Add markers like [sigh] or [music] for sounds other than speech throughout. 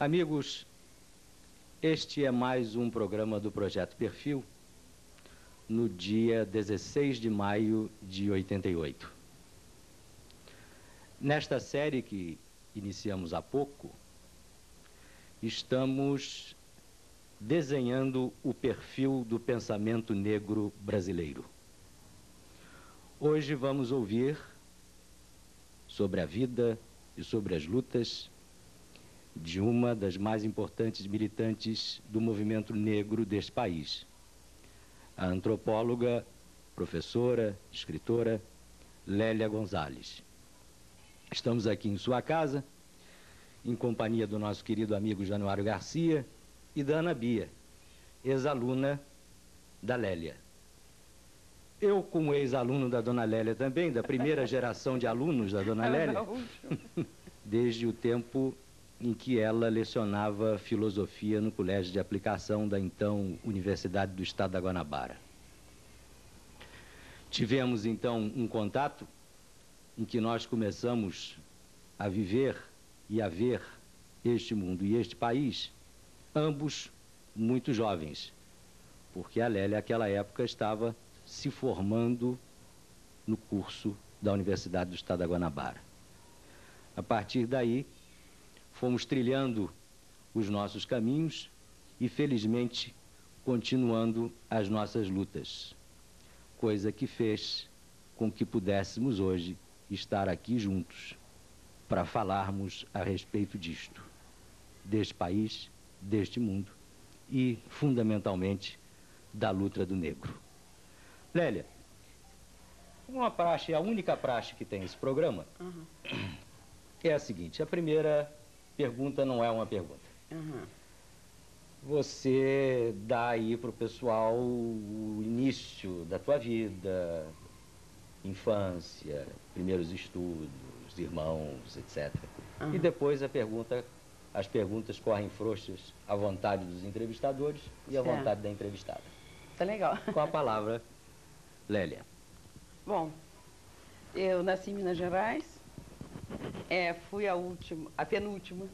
Amigos, este é mais um programa do Projeto Perfil, no dia 16 de maio de 88. Nesta série que iniciamos há pouco, estamos desenhando o perfil do pensamento negro brasileiro. Hoje vamos ouvir sobre a vida e sobre as lutas de uma das mais importantes militantes do movimento negro deste país, a antropóloga, professora, escritora Lélia Gonzalez. Estamos aqui em sua casa, em companhia do nosso querido amigo Januário Garcia e da Ana Bia, ex-aluna da Lélia. Eu, como ex-aluno da Dona Lélia também, da primeira [laughs] geração de alunos da Dona Lélia, [laughs] desde o tempo em que ela lecionava filosofia no Colégio de Aplicação da então Universidade do Estado da Guanabara. Tivemos então um contato em que nós começamos a viver e a ver este mundo e este país, ambos muito jovens, porque a Lélia, naquela época, estava se formando no curso da Universidade do Estado da Guanabara. A partir daí, fomos trilhando os nossos caminhos e, felizmente, continuando as nossas lutas, coisa que fez com que pudéssemos hoje estar aqui juntos para falarmos a respeito disto, deste país, deste mundo e, fundamentalmente, da luta do negro. Lélia, uma praxe, a única praxe que tem esse programa uhum. é a seguinte: a primeira pergunta não é uma pergunta. Uhum. Você dá aí para o pessoal o início da tua vida, infância, primeiros estudos, irmãos, etc. Uhum. E depois a pergunta, as perguntas correm frouxas à vontade dos entrevistadores e à certo. vontade da entrevistada. Tá legal. Com a palavra, Lélia. Bom, eu nasci em Minas Gerais, é, fui a última, a penúltima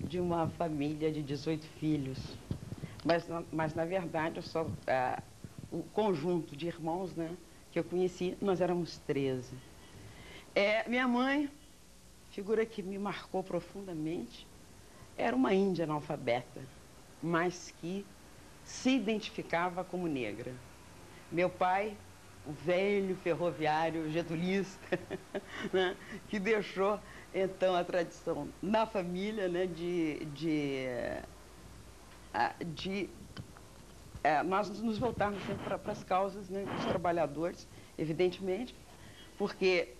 de uma família de 18 filhos. Mas, mas na verdade, eu só, ah, o conjunto de irmãos né, que eu conheci, nós éramos 13. É, minha mãe, figura que me marcou profundamente, era uma índia analfabeta, mas que se identificava como negra. Meu pai, o velho ferroviário getulista, [laughs] né, que deixou então a tradição na família né, de, de, de é, nós nos voltarmos sempre para as causas né, dos trabalhadores, evidentemente, porque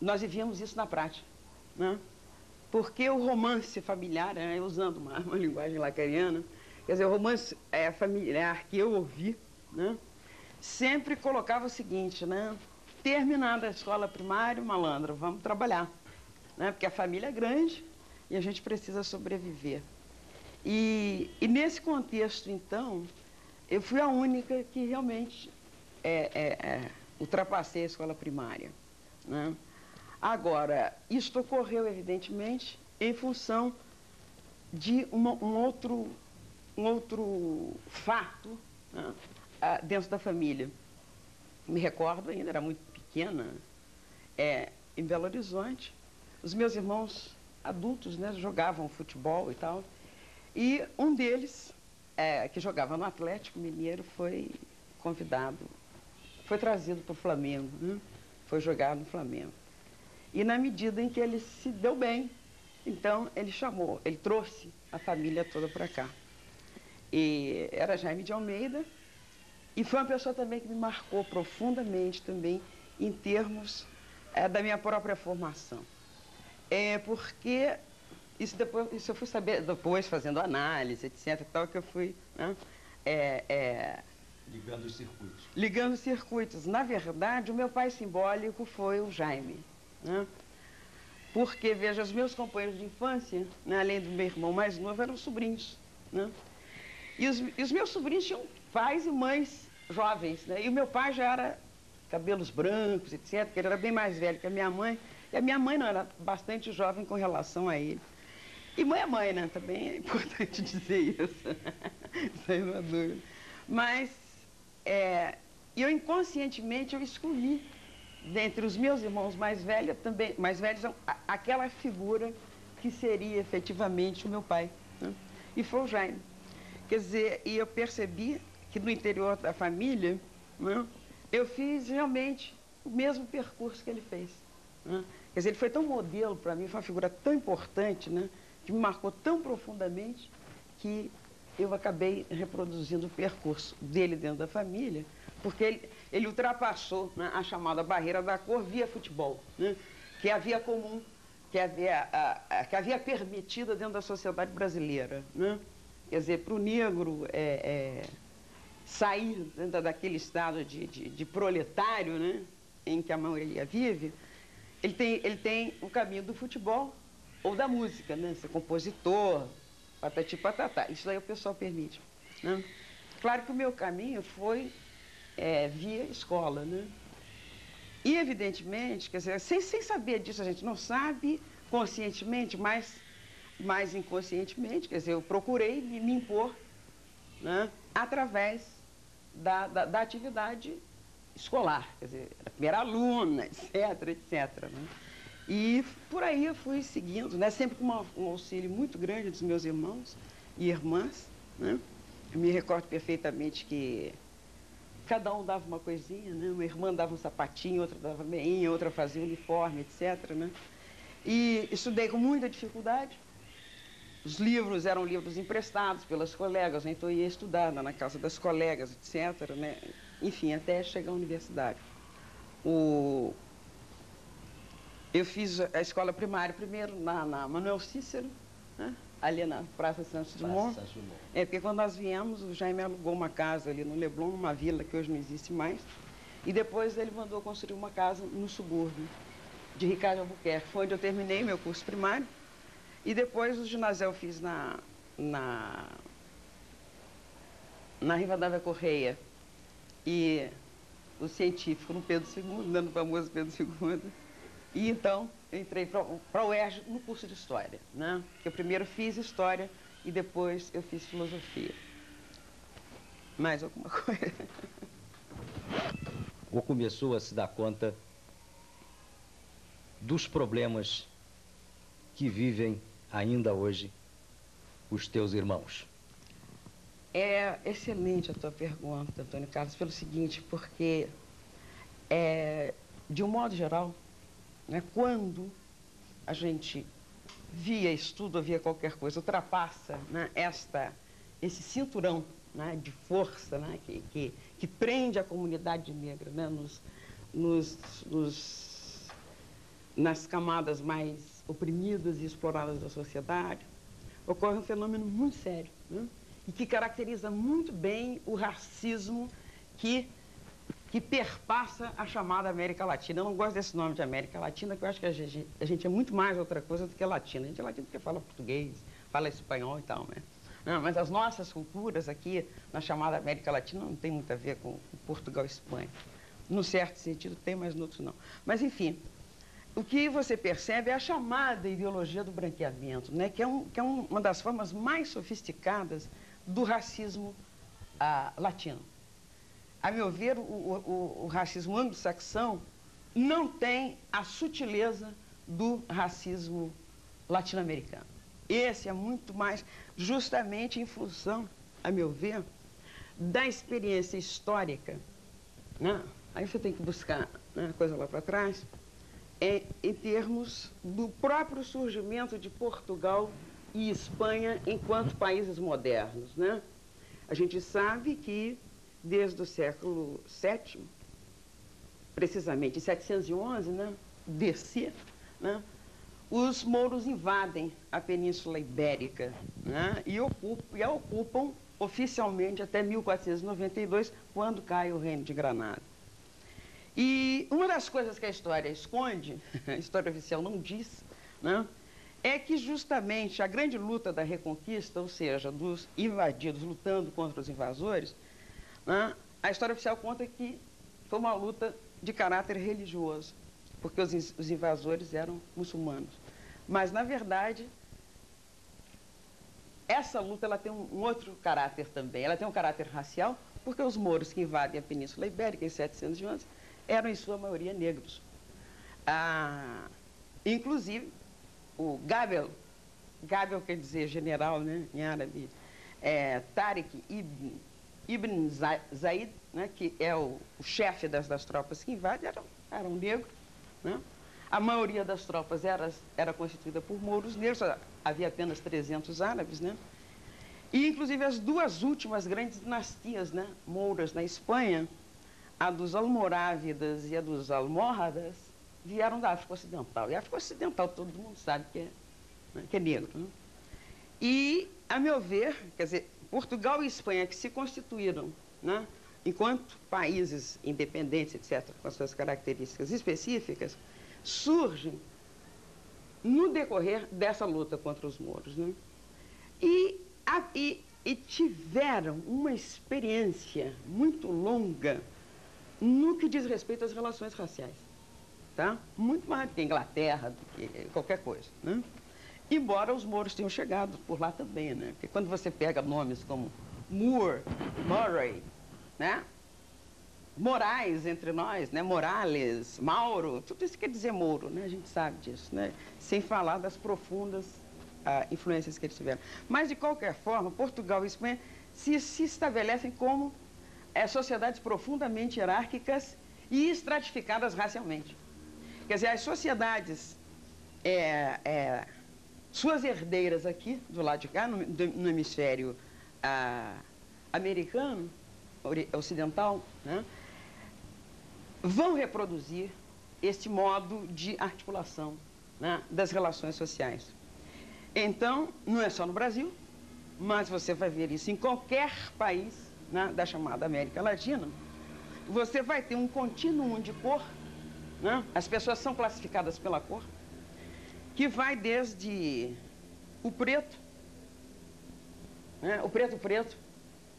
nós vivíamos isso na prática. Né? Porque o romance familiar, né, usando uma, uma linguagem lacaniana, quer dizer, o romance é, familiar que eu ouvi, né, sempre colocava o seguinte, né? Terminada a escola primária, malandro, vamos trabalhar. Né? Porque a família é grande e a gente precisa sobreviver. E, e nesse contexto, então, eu fui a única que realmente é, é, é, ultrapassei a escola primária. Né? Agora, isto ocorreu, evidentemente, em função de uma, um, outro, um outro fato né? Ah, dentro da família. Me recordo ainda, era muito pequena, é, em Belo Horizonte, os meus irmãos adultos né, jogavam futebol e tal, e um deles, é, que jogava no Atlético Mineiro, foi convidado, foi trazido para o Flamengo, né? foi jogar no Flamengo. E na medida em que ele se deu bem, então ele chamou, ele trouxe a família toda para cá. E era Jaime de Almeida, e foi uma pessoa também que me marcou profundamente também em termos é, da minha própria formação. É porque isso depois, isso eu fui saber depois fazendo análise, etc. Tal que eu fui, né? é, é, ligando os circuitos. Ligando os circuitos. Na verdade, o meu pai simbólico foi o Jaime. Né? Porque, veja, os meus companheiros de infância, né, além do meu irmão mais novo, eram sobrinhos. Né? E, os, e os meus sobrinhos tinham pais e mães jovens, né? E o meu pai já era cabelos brancos, etc., porque ele era bem mais velho que a minha mãe. E a minha mãe não era bastante jovem com relação a ele. E mãe é mãe, né? Também é [laughs] importante dizer isso. [laughs] Sem dúvida. Mas é, eu inconscientemente eu escolhi dentre os meus irmãos mais velhos também mais velhos aquela figura que seria efetivamente o meu pai né? e foi o Jaime quer dizer e eu percebi no interior da família né, eu fiz realmente o mesmo percurso que ele fez né? quer dizer ele foi tão modelo para mim foi uma figura tão importante né que me marcou tão profundamente que eu acabei reproduzindo o percurso dele dentro da família porque ele, ele ultrapassou né, a chamada barreira da cor via futebol, né, que havia comum, que havia, a, a, que havia permitida dentro da sociedade brasileira. Né? Quer dizer, para o negro é, é, sair daquele estado de, de, de proletário né, em que a maioria vive, ele tem, ele tem o caminho do futebol ou da música, né? ser compositor, patati patatá. Isso aí o pessoal permite. Né? Claro que o meu caminho foi é, via escola, né? E, evidentemente, quer dizer, sem, sem saber disso, a gente não sabe conscientemente, mas mais inconscientemente, quer dizer, eu procurei me, me impor né, através da, da, da, atividade escolar, quer dizer, a primeira aluna, [laughs] etc, etc. Né? E por aí eu fui seguindo, né, sempre com uma, um auxílio muito grande dos meus irmãos e irmãs. Né? Eu me recordo perfeitamente que cada um dava uma coisinha, né? Uma irmã dava um sapatinho, outra dava meinha, outra fazia uniforme, etc. Né? E estudei com muita dificuldade. Os livros eram livros emprestados pelas colegas, então eu ia estudar na casa das colegas, etc. Né? Enfim, até chegar à universidade. O... Eu fiz a escola primária primeiro na, na Manuel Cícero, né? ali na Praça Santos Dumont. Praça Santos Dumont. É, porque quando nós viemos, o Jaime alugou uma casa ali no Leblon, uma vila que hoje não existe mais. E depois ele mandou construir uma casa no subúrbio de Ricardo Albuquerque. Foi onde eu terminei meu curso primário. E depois o ginásio eu fiz na, na, na Rivadavia Correia. E o científico no Pedro II, dando o famoso Pedro II. E então eu entrei para o UERJ no curso de História, né? Eu primeiro fiz História e depois eu fiz Filosofia. Mais alguma [laughs] coisa? Ou começou a se dar conta dos problemas que vivem ainda hoje os teus irmãos? É excelente a tua pergunta, Antônio Carlos, pelo seguinte, porque, é, de um modo geral, né? Quando a gente via estudo, via qualquer coisa, ultrapassa né, esta, esse cinturão né, de força né, que, que, que, prende a comunidade negra né, nos, nos, nos, nas camadas mais oprimidas e exploradas da sociedade, ocorre um fenômeno muito sério né, e que caracteriza muito bem o racismo que que perpassa a chamada América Latina. Eu não gosto desse nome de América Latina, porque eu acho que a gente, a gente é muito mais outra coisa do que latina. A gente é latino porque fala português, fala espanhol e tal, né? Não, mas as nossas culturas aqui, na chamada América Latina, não tem muito a ver com Portugal e Espanha. No certo sentido tem, mas no outro não. Mas, enfim, o que você percebe é a chamada ideologia do branqueamento, né? que é, um, que é um, uma das formas mais sofisticadas do racismo ah, latino a meu ver, o, o, o racismo anglo-saxão não tem a sutileza do racismo latino-americano. Esse é muito mais justamente em função, a meu ver, da experiência histórica. Né? Aí você tem que buscar né, coisa lá para trás, é, em termos do próprio surgimento de Portugal e Espanha enquanto países modernos. Né? A gente sabe que desde o século VII, precisamente em 711, né, né, os mouros invadem a Península Ibérica né, e, ocupam, e a ocupam oficialmente até 1492, quando cai o Reino de Granada. E uma das coisas que a história esconde, [laughs] a história oficial não diz, né, é que justamente a grande luta da Reconquista, ou seja, dos invadidos lutando contra os invasores, né, a história oficial conta que foi uma luta de caráter religioso, porque os, os invasores eram muçulmanos. Mas, na verdade, essa luta ela tem um, outro caráter também. Ela tem um caráter racial, porque os mouros que invadem a Península Ibérica em 711 eram, em sua maioria, negros. Ah, inclusive, o Gabel, Gabel quer dizer general né, em árabe, é, Tariq ibn, ibn Zaid, né, que é o, o chefe das, das, tropas que invadem, era, era um negro. Né? A maioria das tropas era, era constituída por mouros negros, havia apenas 300 árabes, né? E, inclusive, as duas últimas grandes dinastias né, mouras na Espanha, a dos Almorávidas e a dos Almóradas, vieram da África Ocidental. E a África Ocidental, todo mundo sabe que é, né, que é negro. Né? E, a meu ver, quer dizer, Portugal e Espanha, que se constituíram né, enquanto países independentes, etc., com as suas características específicas, surgem no decorrer dessa luta contra os mouros. Né? E, a, e, e tiveram uma experiência muito longa no que diz respeito às relações raciais. Tá? Muito mais do que a Inglaterra, do que qualquer coisa. Né? Embora os mouros tenham chegado por lá também, né? Porque quando você pega nomes como Moore, Murray, né? Morais entre nós, né? Morales, Mauro, tudo isso quer dizer Mouro, né? A gente sabe disso, né? Sem falar das profundas ah, influências que eles tiveram. Mas, de qualquer forma, Portugal e Espanha se, se estabelecem como é, sociedades profundamente hierárquicas e estratificadas racialmente. Quer dizer, as sociedades, é, é, suas herdeiras aqui, do lado de cá, no, no hemisfério ah, americano, ocidental, né? vão reproduzir este modo de articulação né, das relações sociais. Então, não é só no Brasil, mas você vai ver isso em qualquer país né, da chamada América Latina. Você vai ter um contínuo de cor, né, as pessoas são classificadas pela cor, que vai desde o preto, né, o preto-preto,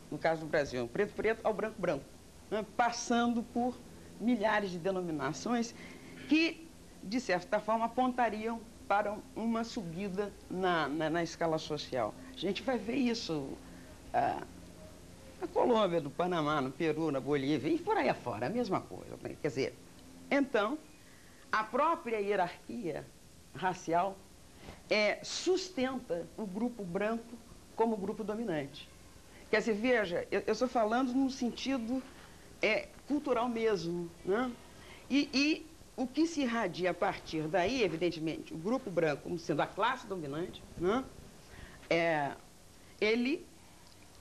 no caso do Brasil, o preto-preto ao branco-branco, né, passando por milhares de denominações que, de certa forma, apontariam para uma subida na, na, na escala social. A gente vai ver isso ah, na Colômbia, no Panamá, no Peru, na Bolívia e por aí afora, a mesma coisa. Né? Quer dizer, então, a própria hierarquia racial é, sustenta o grupo branco como grupo dominante. Quer dizer, veja, eu, estou falando no sentido é, cultural mesmo. Né? E, e, o que se irradia a partir daí, evidentemente, o grupo branco como sendo a classe dominante, né? é, ele,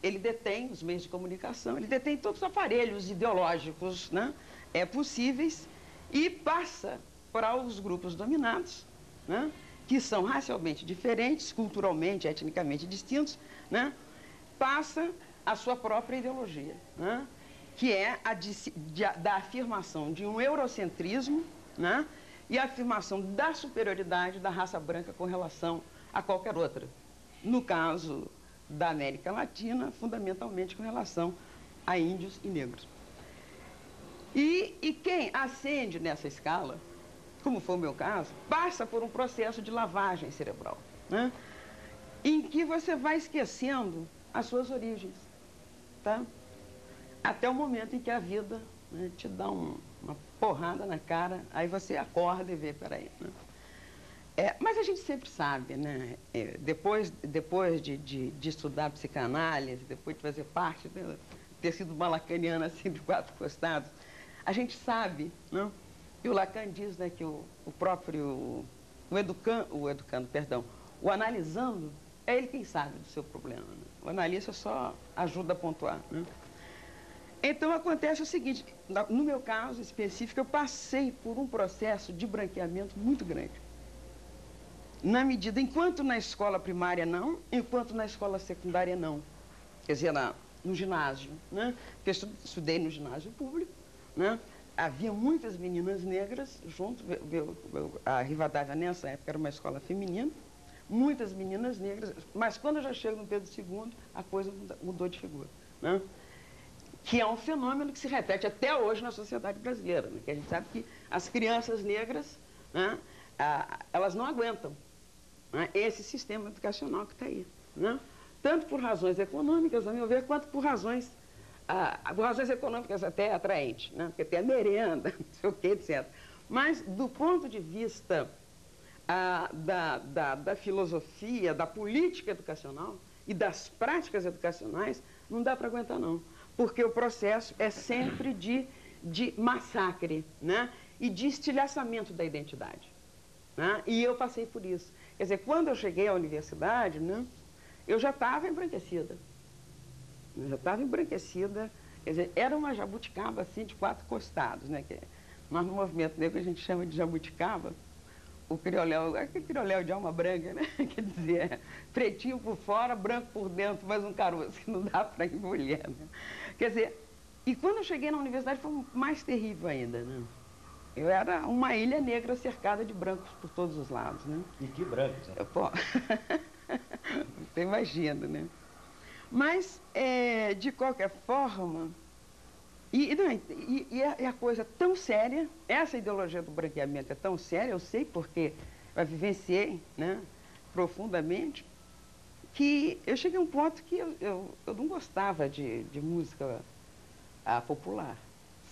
ele detém os meios de comunicação, ele detém todos os aparelhos ideológicos né? é, possíveis e passa para os grupos dominados, né? que são racialmente diferentes, culturalmente, etnicamente distintos, né? passa a sua própria ideologia. Né? que é a de, de, da afirmação de um eurocentrismo né, e a afirmação da superioridade da raça branca com relação a qualquer outra. No caso da América Latina, fundamentalmente com relação a índios e negros. E, e quem ascende nessa escala, como foi o meu caso, passa por um processo de lavagem cerebral, né, em que você vai esquecendo as suas origens. Tá? Até o momento em que a vida né, te dá um, uma porrada na cara, aí você acorda e vê, peraí. Né? É, mas a gente sempre sabe, né? É, depois depois de, de, de, estudar psicanálise, depois de fazer parte, de ter sido uma lacaniana assim de quatro costados, a gente sabe, né? E o Lacan diz né, que o, o próprio, o, educan, o educando, perdão, o analisando, é ele quem sabe do seu problema. Né? O analista só ajuda a pontuar. Né? Então acontece o seguinte, no meu caso específico, eu passei por um processo de branqueamento muito grande. Na medida, enquanto na escola primária não, enquanto na escola secundária não. Quer dizer, na, no ginásio, né? Porque eu estudei no ginásio público, né? Havia muitas meninas negras junto, a Rivadavia nessa época era uma escola feminina, muitas meninas negras, mas quando eu já chego no Pedro II, a coisa mudou de figura. Né? que é um fenômeno que se repete até hoje na sociedade brasileira, né? que a gente sabe que as crianças negras, né, ah, elas não aguentam né, esse sistema educacional que está aí. Né? Tanto por razões econômicas, a meu ver, quanto por razões, ah, por razões econômicas até atraentes, né? porque tem a merenda, [laughs] não sei o que, etc. Mas, do ponto de vista ah, da, da, da filosofia, da política educacional e das práticas educacionais, não dá para aguentar, não. Porque o processo é sempre de, de massacre né? e de estilhaçamento da identidade. Né? E eu passei por isso. Quer dizer, quando eu cheguei à universidade, né, eu já estava embranquecida. Eu já estava embranquecida. Quer dizer, era uma jabuticaba assim de quatro costados, né? Que nós no movimento negro a gente chama de jabuticaba o crioléu, aquele crioléu de alma branca, né? [laughs] Quer dizer, pretinho por fora, branco por dentro, mas um caroço que não dá para engolir. Né? Quer dizer, e quando eu cheguei na universidade foi mais terrível ainda, né? Eu era uma ilha negra cercada de brancos por todos os lados, né? E que brancos, né? Pô, [laughs] você imagina, né? Mas, é, de qualquer forma, e, não, e, e, a, e, a, coisa tão séria, essa ideologia do branqueamento é tão séria, eu sei porque eu vivenciei né, profundamente, que eu cheguei a um ponto que eu, eu, eu não gostava de, de música popular.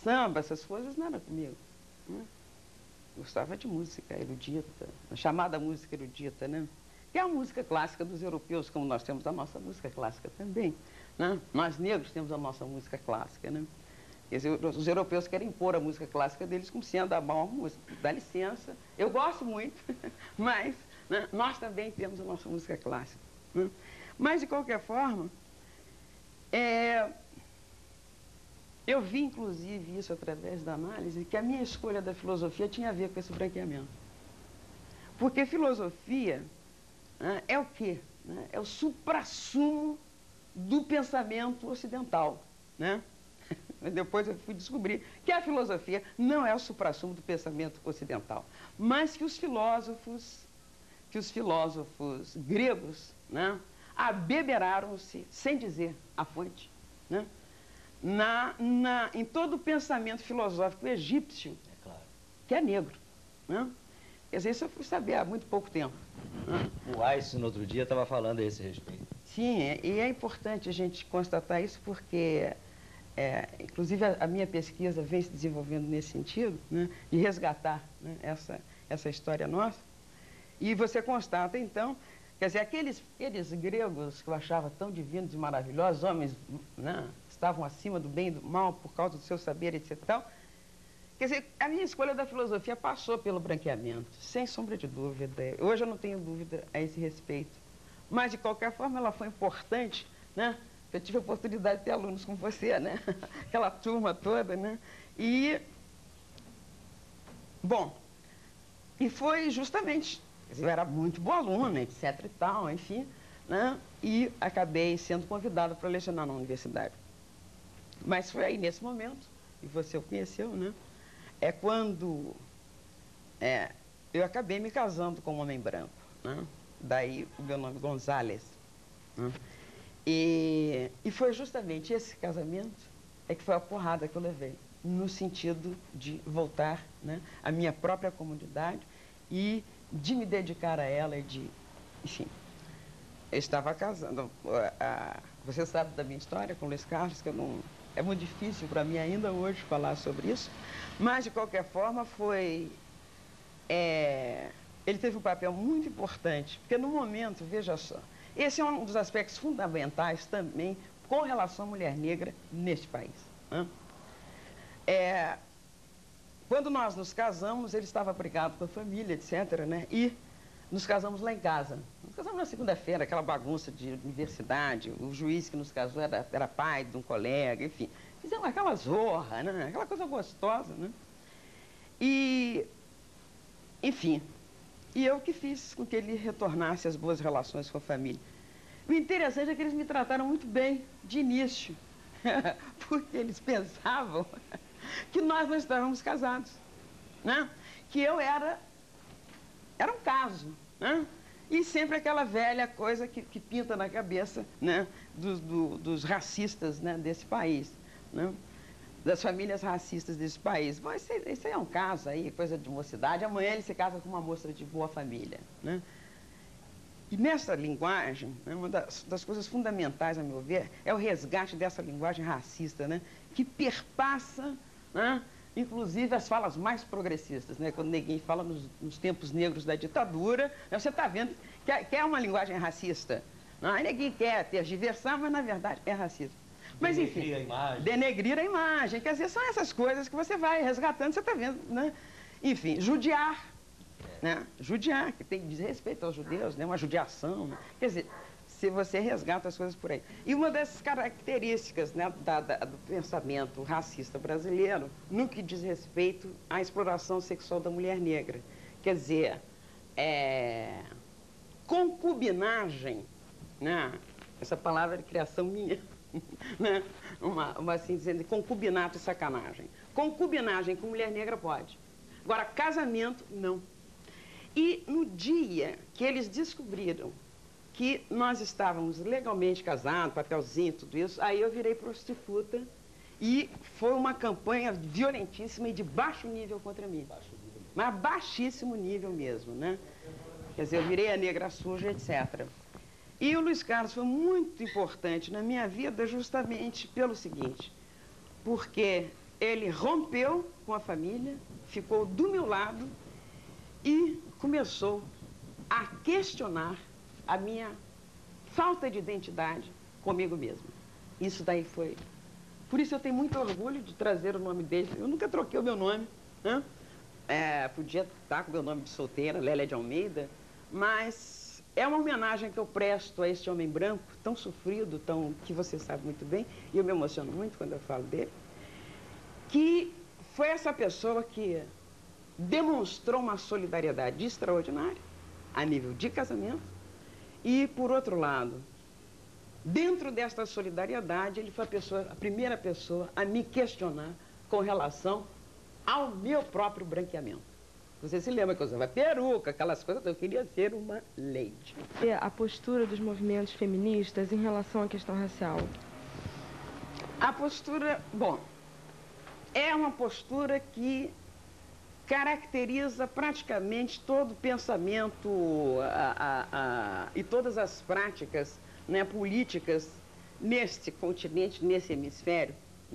Samba, essas coisas não eram comigo. Né? Gostava de música erudita, chamada música erudita, né? Que é a música clássica dos europeus, como nós temos a nossa música clássica também. Né? Nós negros temos a nossa música clássica, né? Os europeus querem impor a música clássica deles como sendo a maior música. Dá licença, eu gosto muito, [laughs] mas né, nós também temos a nossa música clássica. Né? Mas, de qualquer forma, é, eu vi, inclusive, isso através da análise, que a minha escolha da filosofia tinha a ver com esse branqueamento. Porque filosofia né, é o quê? Né? É o suprassumo do pensamento ocidental. Né? [laughs] Depois eu fui descobrir que a filosofia não é o suprassumo do pensamento ocidental, mas que os filósofos, que os filósofos gregos, né, abeberaram-se, sem dizer a fonte, né, na, na, em todo o pensamento filosófico egípcio, é claro. que é negro. Né? Quer dizer, isso eu fui saber há muito pouco tempo. Né? O Weiss, no outro dia, estava falando a esse respeito. Sim, e é importante a gente constatar isso porque é, inclusive, a, a, minha pesquisa vem se desenvolvendo nesse sentido, né, de resgatar né, essa, essa história nossa. E você constata, então, quer dizer, aqueles, aqueles gregos que eu achava tão divinos e maravilhosos, homens né, estavam acima do bem e do mal por causa do seu saber, etc. Tal, quer dizer, a minha escolha da filosofia passou pelo branqueamento, sem sombra de dúvida. Hoje eu não tenho dúvida a esse respeito. Mas, de qualquer forma, ela foi importante, né? Eu tive a oportunidade de ter alunos como você, né? [laughs] Aquela turma toda, né? E, bom, e foi justamente, eu era muito boa aluna, etc e tal, enfim, né? E acabei sendo convidada para lecionar na universidade. Mas foi aí nesse momento, e você o conheceu, né? É quando é, eu acabei me casando com um homem branco, né? Daí o meu nome Gonzales. Né? E, e foi justamente esse casamento é que foi a porrada que eu levei, no sentido de voltar né, à minha própria comunidade e de me dedicar a ela e de, enfim, eu estava casando. A, você sabe da minha história com o Luiz Carlos, que eu não, é muito difícil para mim ainda hoje falar sobre isso, mas de qualquer forma foi. É, ele teve um papel muito importante, porque no momento, veja só, esse é um dos aspectos fundamentais também com relação à mulher negra neste país. Né? É, quando nós nos casamos, ele estava brigado com a família, etc. Né? E nos casamos lá em casa. Nos casamos na segunda-feira, aquela bagunça de universidade. O juiz que nos casou era, era pai de um colega, enfim. Fizemos aquela zorra, né? aquela coisa gostosa. Né? E, enfim, e eu que fiz com que ele retornasse às boas relações com a família. O interessante é que eles me trataram muito bem de início, [laughs] porque eles pensavam [laughs] que nós não estávamos casados, né? que eu era, era um caso. Né? E sempre aquela velha coisa que, que pinta na cabeça né? dos, do, dos racistas né? desse país. né? das famílias racistas desse país. Bom, esse, esse é um caso aí, coisa de mocidade. Amanhã ele se casa com uma moça de boa família. Né? E nessa linguagem, né, uma das, das, coisas fundamentais, a meu ver, é o resgate dessa linguagem racista, né, que perpassa, né, inclusive, as falas mais progressistas. Né, quando ninguém fala nos, nos, tempos negros da ditadura, né, você está vendo que é, que é, uma linguagem racista. Não, ninguém quer ter diversão, mas, na verdade, é racista. Mas, denegrir enfim, a imagem. denegrir a imagem. Quer dizer, são essas coisas que você vai resgatando, você está vendo. Né? Enfim, judiar né? Judiar, que tem desrespeito aos judeus, né? uma judiação. Né? Quer dizer, se você resgata as coisas por aí. E uma das características né, da, da, do pensamento racista brasileiro, no que diz respeito à exploração sexual da mulher negra. Quer dizer, é, concubinagem, né? essa palavra de criação minha, [laughs] né? uma, uma assim dizendo, concubinato e sacanagem. Concubinagem com mulher negra pode. Agora, casamento, não. E no dia que eles descobriram que nós estávamos legalmente casados, papelzinho, tudo isso, aí eu virei prostituta e foi uma campanha violentíssima e de baixo nível contra mim. Baixo nível. Mas baixíssimo nível mesmo, né? Quer dizer, eu virei a negra suja, etc. E o Luiz Carlos foi muito importante na minha vida justamente pelo seguinte, porque ele rompeu com a família, ficou do meu lado e começou a questionar a minha falta de identidade comigo mesmo. Isso daí foi. Por isso eu tenho muito orgulho de trazer o nome dele. Eu nunca troquei o meu nome. Né? É, podia estar com o meu nome de solteira, Lélia de Almeida, mas é uma homenagem que eu presto a este homem branco, tão sofrido, tão que você sabe muito bem, e eu me emociono muito quando eu falo dele, que foi essa pessoa que demonstrou uma solidariedade extraordinária a nível de casamento e, por outro lado, dentro desta solidariedade, ele foi a, pessoa, a primeira pessoa a me questionar com relação ao meu próprio branqueamento. Você se lembra que eu usava peruca, aquelas coisas, eu queria ser uma lady. E a postura dos movimentos feministas em relação à questão racial? A postura, bom, é uma postura que caracteriza praticamente todo o pensamento a, a, a, e todas as práticas né, políticas neste continente, nesse hemisfério,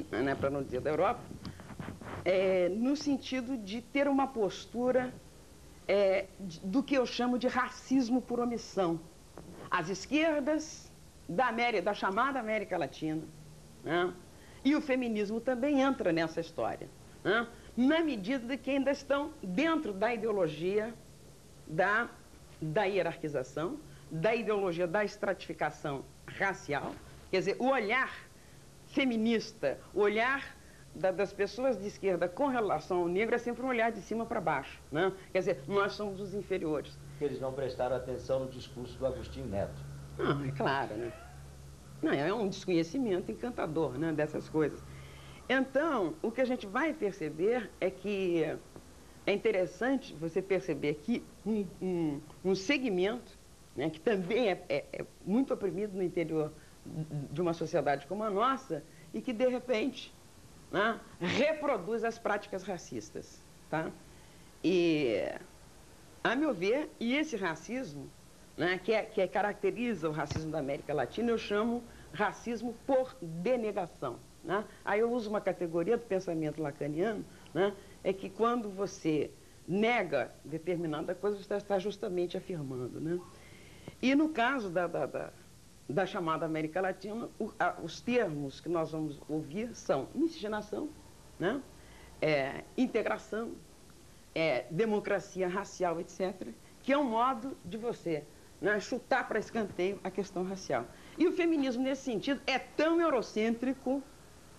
né, para não dizer da Europa, é, no sentido de ter uma postura é, do que eu chamo de racismo por omissão. As esquerdas da, América, da chamada América Latina, né, e o feminismo também entra nessa história. Né? Na medida de que ainda estão dentro da ideologia da, da hierarquização, da ideologia da estratificação racial, quer dizer, o olhar feminista, o olhar da, das pessoas de esquerda com relação ao negro é sempre um olhar de cima para baixo, né? quer dizer, nós somos os inferiores. Eles não prestaram atenção no discurso do Agostinho Neto. Não, é claro, né? Não, é um desconhecimento encantador né, dessas coisas. Então, o que a gente vai perceber é que é interessante você perceber que um, um, um segmento, né, que também é, é, é, muito oprimido no interior de uma sociedade como a nossa, e que, de repente, né, reproduz as práticas racistas. Tá? E, a meu ver, e esse racismo, né, que, é, que é, caracteriza o racismo da América Latina, eu chamo racismo por denegação. Né? Aí eu uso uma categoria do pensamento lacaniano, né? é que quando você nega determinada coisa, você está justamente afirmando. Né? E no caso da, da, da, da chamada América Latina, o, a, os termos que nós vamos ouvir são miscigenação, né? É, integração, é, democracia racial, etc., que é um modo de você né, chutar para escanteio a questão racial. E o feminismo, nesse sentido, é tão eurocêntrico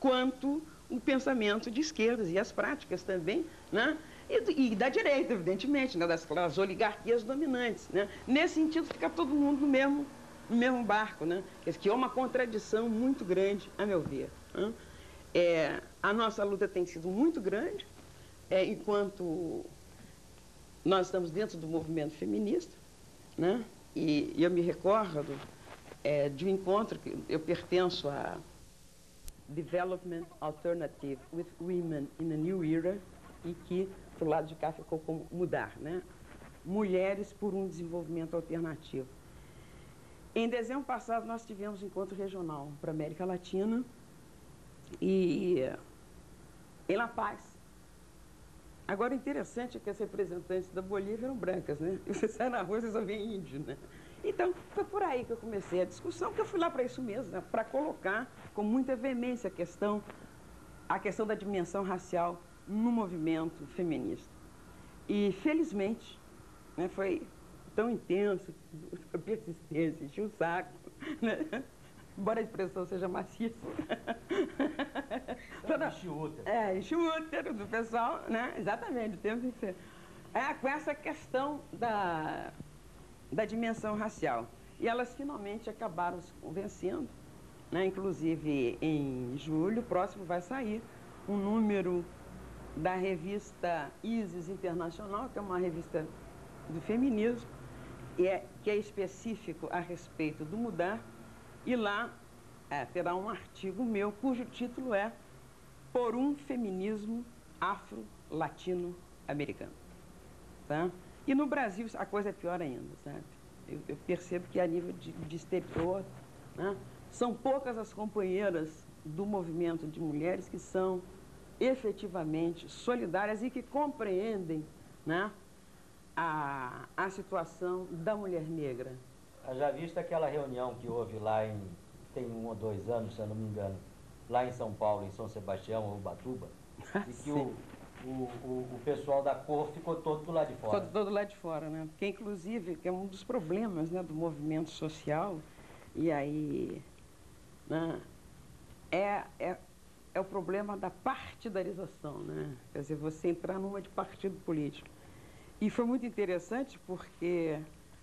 quanto o pensamento de esquerdas e as práticas também, né? E, e da direita, evidentemente, né? das, das oligarquias dominantes. Né? Nesse sentido, fica todo mundo no mesmo, no mesmo barco, né? que é uma contradição muito grande, a meu ver. Né? É, a nossa luta tem sido muito grande, é, enquanto nós estamos dentro do movimento feminista, né? e, e eu me recordo é, de um encontro que eu pertenço a Development Alternative with Women in a New Era, e que do lado de cá ficou como mudar, né? Mulheres por um desenvolvimento alternativo. Em dezembro passado, nós tivemos um encontro regional para a América Latina e em La Paz. Agora, interessante é que as representantes da Bolívia eram brancas, né? E [laughs] você sai na rua, você só vê índio, né? Então, foi por aí que eu comecei a discussão, que eu fui lá para isso mesmo, né? para colocar com muita veemência a questão, a questão da dimensão racial no movimento feminista. E, felizmente, né, foi tão intenso, persistência, encheu o saco, né? embora a expressão seja maciça. Toda... Enche o útero. É, enche o útero do pessoal, né? Exatamente, temos que ser. É, com essa questão da, da dimensão racial. E elas finalmente acabaram se convencendo, né? inclusive em julho próximo vai sair um número da revista ISIS Internacional, que é uma revista do feminismo, e é, que é específico a respeito do mudar, e lá é, terá um artigo meu cujo título é Por um Feminismo Afro-Latino-Americano. Tá? E no Brasil a coisa é pior ainda, sabe? Eu, eu percebo que a nível de, de exterior, né, são poucas as companheiras do movimento de mulheres que são efetivamente solidárias e que compreendem né, a, a situação da mulher negra. Já vista aquela reunião que houve lá em, tem um ou dois anos, se eu não me engano, lá em São Paulo, em São Sebastião, ou Ubatuba, [laughs] e que o, o, o, o, pessoal da cor ficou todo do lado de fora. Todo, todo do lado de fora, né? Porque, inclusive, que é um dos problemas né, do movimento social, e aí né, é, é, é o problema da partidarização, né? Quer dizer, você entrar numa de partido político. E foi muito interessante porque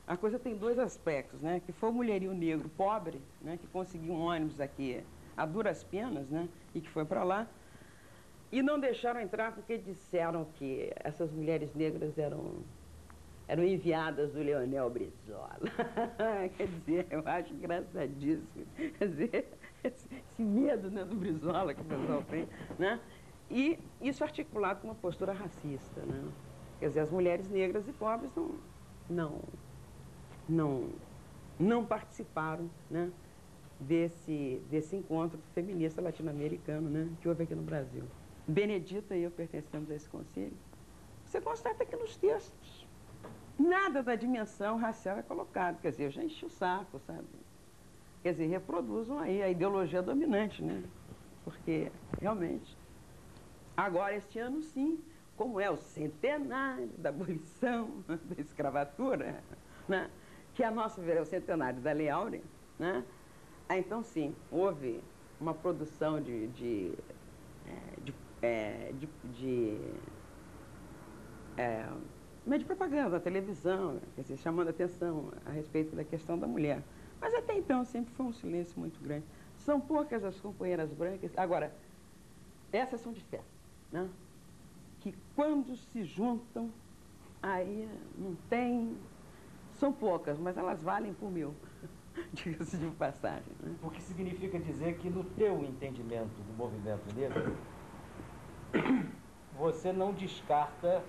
a coisa tem dois aspectos, né? Que foi o mulherio negro pobre, né? Que conseguiu um ônibus aqui a duras penas, né? E que foi para lá. E não deixaram entrar porque disseram que essas mulheres negras eram, eram enviadas do Leonel Brizola. [laughs] Quer dizer, eu acho engraçadíssimo. Quer dizer, esse, medo né, do Brizola que o pessoal tem, né? E isso articulado com uma postura racista, né? Quer dizer, as mulheres negras e pobres não, não, não, não participaram né, desse, desse encontro feminista latino-americano né, que houve aqui no Brasil. Benedita e eu pertencemos a esse conselho. Você constata que nos textos nada da dimensão racial é colocado. Quer dizer, eu já enchi o saco, sabe? Quer dizer, reproduzam aí a ideologia dominante, né? Porque, realmente, agora, este ano, sim, como é o centenário da abolição [laughs] da escravatura, né? que a nossa é o centenário da Lei Áurea, né? Ah, então sim, houve uma produção de, de, é, de, é, de, de, é, de propaganda, da televisão, quer dizer, chamando atenção a respeito da questão da mulher. Mas até então sempre foi um silêncio muito grande. São poucas as companheiras brancas. Agora, essas são de fé, né? que quando se juntam, aí não tem. São poucas, mas elas valem por mil, [laughs] diga-se de passagem. Né? O que significa dizer que, no teu entendimento do movimento negro, [coughs] você não descarta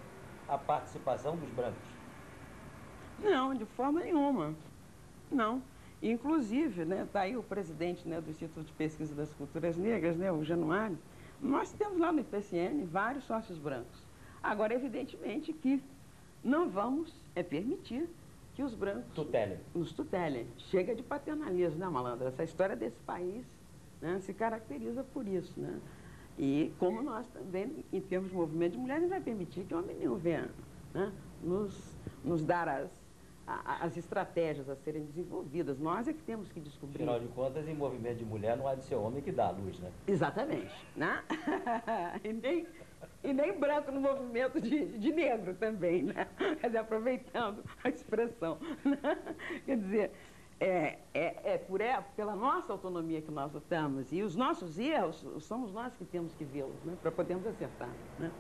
a participação dos brancos? Não, de forma nenhuma. Não. Inclusive, está né, tá aí o presidente né, do Instituto de Pesquisa das Culturas Negras, né, o Januário, nós temos lá no IPCN vários sócios brancos. Agora, evidentemente que não vamos é permitir que os brancos tutelem. nos tutelem. Chega de paternalismo, né, malandro? Essa história desse país né, se caracteriza por isso, né? E como nós também, em termos de movimento de mulheres, não vai permitir que homem nenhum venha né, nos, nos dar as, as estratégias a serem desenvolvidas. Nós é que temos que descobrir. Afinal de contas, em movimento de mulher não há de ser homem que dá a luz, né? Exatamente. Né? [laughs] e, nem, e nem branco no movimento de, de negro também, né? Quer dizer, aproveitando a expressão. Né? Quer dizer, é, é, é por, é pela nossa autonomia que nós lutamos. E os nossos erros somos nós que temos que vê-los, né? Para podermos acertar. Né?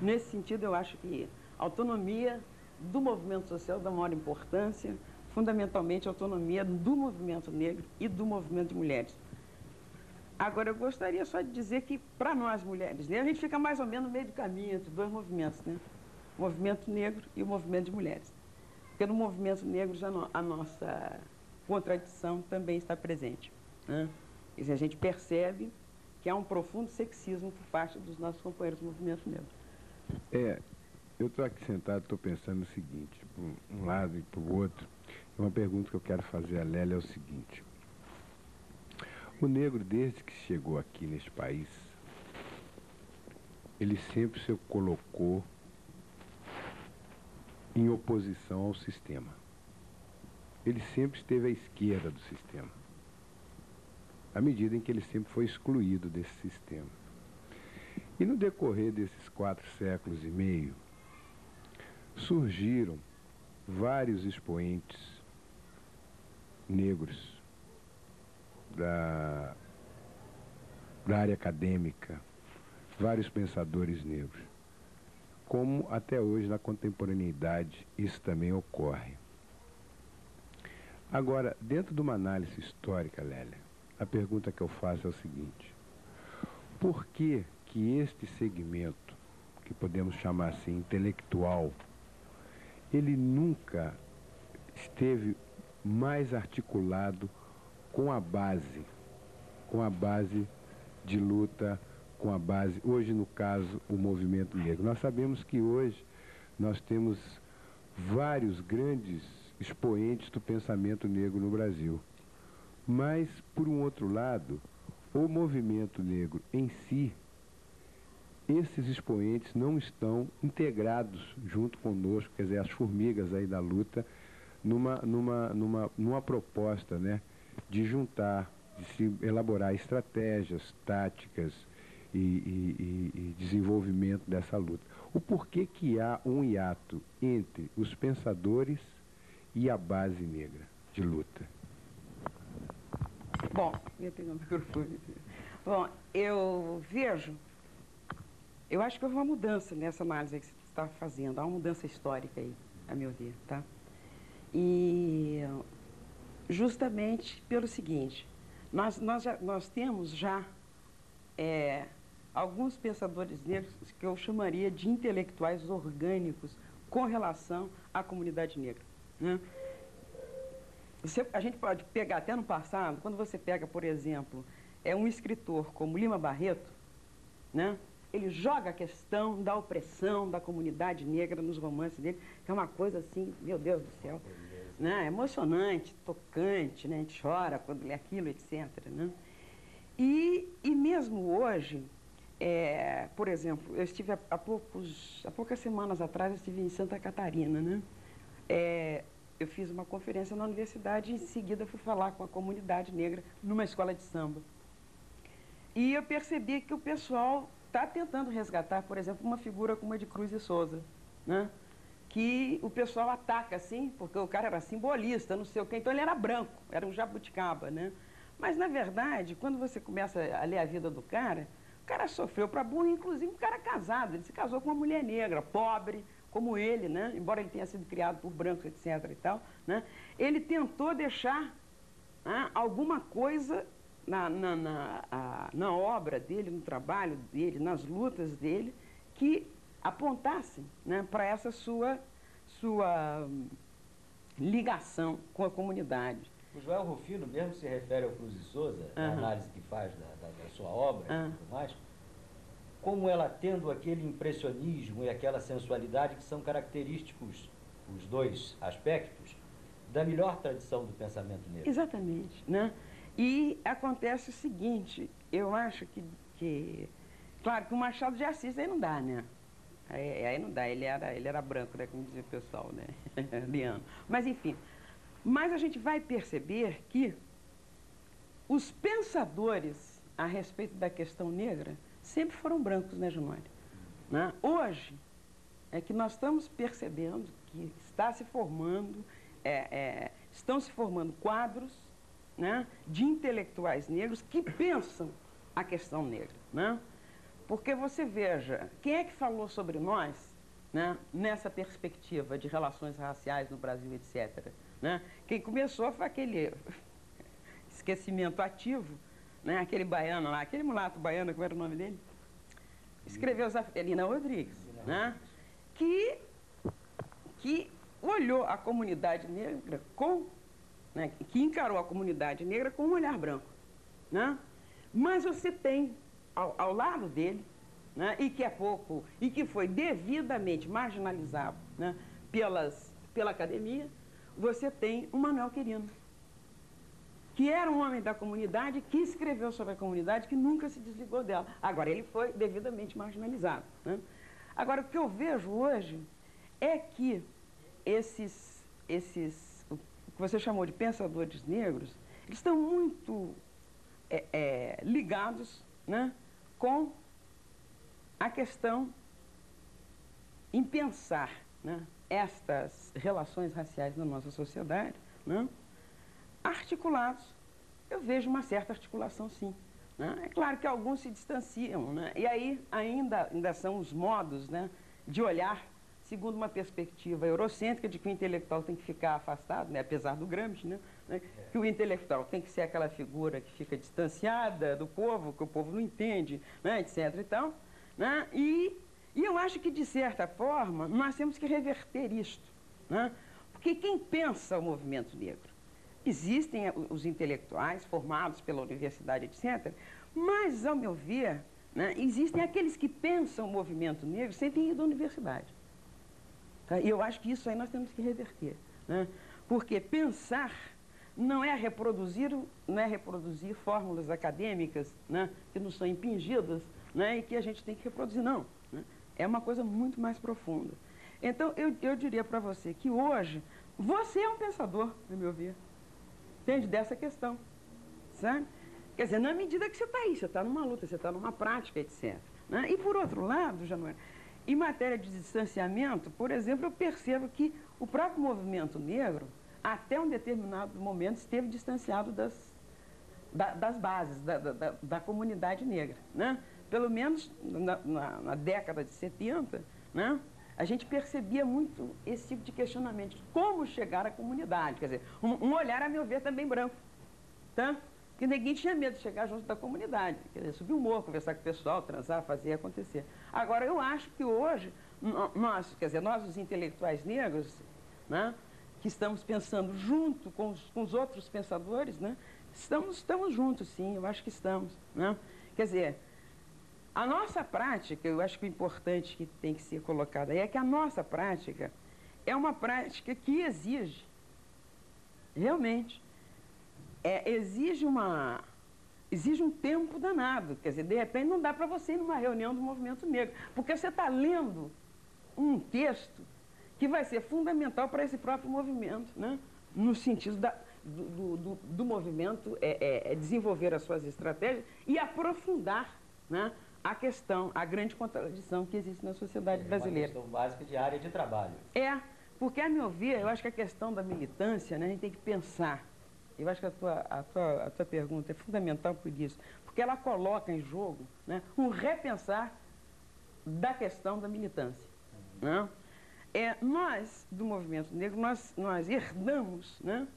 Nesse sentido, eu acho que autonomia do movimento social da maior importância, fundamentalmente a autonomia do movimento negro e do movimento de mulheres. Agora, eu gostaria só de dizer que, para nós mulheres, né, a gente fica mais ou menos no meio do caminho entre dois movimentos, né? O movimento negro e o movimento de mulheres. Porque no movimento negro já no, a nossa contradição também está presente. Né? A gente percebe que há um profundo sexismo por parte dos nossos companheiros do movimento negro. É, eu estou aqui sentado, estou pensando o seguinte, por um lado e para o outro. Uma pergunta que eu quero fazer a Lélia é o seguinte. O negro, desde que chegou aqui neste país, ele sempre se colocou em oposição ao sistema. Ele sempre esteve à esquerda do sistema, à medida em que ele sempre foi excluído desse sistema. E no decorrer desses quatro séculos e meio, surgiram vários expoentes negros da, da área acadêmica, vários pensadores negros. Como até hoje, na contemporaneidade, isso também ocorre. Agora, dentro de uma análise histórica, Lélia, a pergunta que eu faço é o seguinte: por que que este segmento, que podemos chamar assim intelectual, ele nunca esteve mais articulado com a base, com a base de luta, com a base, hoje no caso, o movimento negro. Nós sabemos que hoje nós temos vários grandes expoentes do pensamento negro no Brasil. Mas, por um outro lado, o movimento negro em si, esses expoentes não estão integrados junto conosco, quer dizer, as formigas aí da luta, numa, numa, numa, numa proposta né, de juntar, de se elaborar estratégias, táticas e, e, e desenvolvimento dessa luta. O porquê que há um hiato entre os pensadores e a base negra de luta? Bom, ia pegar o microfone. Bom, eu vejo, eu acho que houve uma mudança nessa análise que você está fazendo, há uma mudança histórica aí, a meu ver, tá? E justamente pelo seguinte, nós, nós, já, nós temos já é, alguns pensadores negros que eu chamaria de intelectuais orgânicos com relação à comunidade negra. Né? Você, a gente pode pegar até no passado, quando você pega, por exemplo, é um escritor como Lima Barreto, né? ele joga a questão da opressão da comunidade negra nos romances dele, que é uma coisa assim, meu Deus do céu, né? emocionante, tocante, né? a gente chora quando lê aquilo, etc. Né? E, e mesmo hoje, é, por exemplo, eu estive há, há, poucos, há poucas semanas atrás, eu estive em Santa Catarina, né? É, eu fiz uma conferência na universidade e em seguida fui falar com a comunidade negra numa escola de samba. E eu percebi que o pessoal está tentando resgatar, por exemplo, uma figura como a de Cruz e Souza, né? que o pessoal ataca assim, porque o cara era simbolista, não sei o quê, então ele era branco, era um jabuticaba, né? Mas, na verdade, quando você começa a ler a vida do cara, o cara sofreu para burro, inclusive um cara casado, ele se casou com uma mulher negra, pobre, como ele, né? Embora ele tenha sido criado por brancos, etc e tal, né? Ele tentou deixar né, alguma coisa na, na, na, a, na obra dele, no trabalho dele, nas lutas dele, que apontassem né, para essa sua, sua hum, ligação com a comunidade. O Joel Rufino mesmo se refere ao Cruz de Souza, na análise que faz da, da, da sua obra e tudo mais, como ela tendo aquele impressionismo e aquela sensualidade que são característicos, os dois aspectos, da melhor tradição do pensamento negro. Exatamente, né? E acontece o seguinte, eu acho que, que claro que o Machado de Assis aí não dá, né? Aí, aí não dá, ele era, ele era branco, né, como dizia o pessoal, né? [laughs] Liano. Mas enfim, mas a gente vai perceber que os pensadores a respeito da questão negra sempre foram brancos, né, Junório? Né? Hoje é que nós estamos percebendo que está se formando, é, é, estão se formando quadros né, de intelectuais negros que pensam a questão negra. Né? Porque você veja, quem é que falou sobre nós né, nessa perspectiva de relações raciais no Brasil, etc. Né? Quem começou foi aquele [laughs] esquecimento ativo né, aquele baiano lá, aquele mulato baiano, como era o nome dele? Escreveu Elina Rodrigues, né, que, que olhou a comunidade negra com, né, que encarou a comunidade negra com um olhar branco. Né? Mas você tem ao, ao lado dele, né, e que é pouco, e que foi devidamente marginalizado né, pelas, pela academia, você tem o Manuel Quirino, que era um homem da comunidade, que escreveu sobre a comunidade, que nunca se desligou dela. Agora, ele foi devidamente marginalizado. Né? Agora, o que eu vejo hoje é que esses, esses, o que você chamou de pensadores negros, eles estão muito é, é, ligados né, com a questão em pensar né, estas relações raciais na nossa sociedade, né, articulados, eu vejo uma certa articulação sim. Né? É claro que alguns se distanciam, né? e aí ainda, ainda são os modos né, de olhar segundo uma perspectiva eurocêntrica de que o intelectual tem que ficar afastado, né, apesar do Gramsci, né, né, que o intelectual tem que ser aquela figura que fica distanciada do povo, que o povo não entende, né, etc. E, tal, né, e, e eu acho que, de certa forma, nós temos que reverter isto. Né, porque quem pensa o movimento negro? Existem os intelectuais formados pela universidade, etc., mas, ao meu ver, né, existem aqueles que pensam o movimento negro sem ter ido à universidade. Tá? E eu acho que isso aí nós temos que reverter. Né? Porque pensar não é reproduzir, não é reproduzir fórmulas acadêmicas né, que nos são impingidas né, e que a gente tem que reproduzir, não. Né? É uma coisa muito mais profunda. Então, eu, eu diria para você que hoje, você é um pensador, no meu ver. Entende? Dessa questão. Sabe? Quer dizer, na medida que você está aí, você está numa luta, você está numa prática, etc. Né? E por outro lado, Januário, em matéria de distanciamento, por exemplo, eu percebo que o próprio movimento negro, até um determinado momento, esteve distanciado das, da, das bases, da, da, da, comunidade negra. Né? Pelo menos na, na, na, década de 70, né? A gente percebia muito esse tipo de questionamento. Como chegar à comunidade? Quer dizer, um, um olhar, a meu ver, também branco. Tá? Porque ninguém tinha medo de chegar junto da comunidade. Quer dizer, subir o morro, conversar com o pessoal, transar, fazer acontecer. Agora, eu acho que hoje, nós, quer dizer, nós os intelectuais negros, né, que estamos pensando junto com os, com os outros pensadores, né, estamos, estamos juntos, sim, eu acho que estamos. Né? Quer dizer, a nossa prática, eu acho que o importante que tem que ser colocado aí é que a nossa prática é uma prática que exige, realmente, é, exige uma exige um tempo danado. Quer dizer, de repente não dá para você ir numa reunião do movimento negro, porque você está lendo um texto que vai ser fundamental para esse próprio movimento, né? no sentido da, do, do, do, movimento é, é, é, desenvolver as suas estratégias e aprofundar né, a questão, a grande contradição que existe na sociedade é brasileira. É uma questão básica de área de trabalho. É, porque, a meu ver, eu acho que a questão da militância, né, a gente tem que pensar eu acho que a tua, a tua, a tua pergunta é fundamental por isso, porque ela coloca em jogo né, um repensar da questão da militância. Né? É, nós, do movimento negro, nós, nós herdamos né,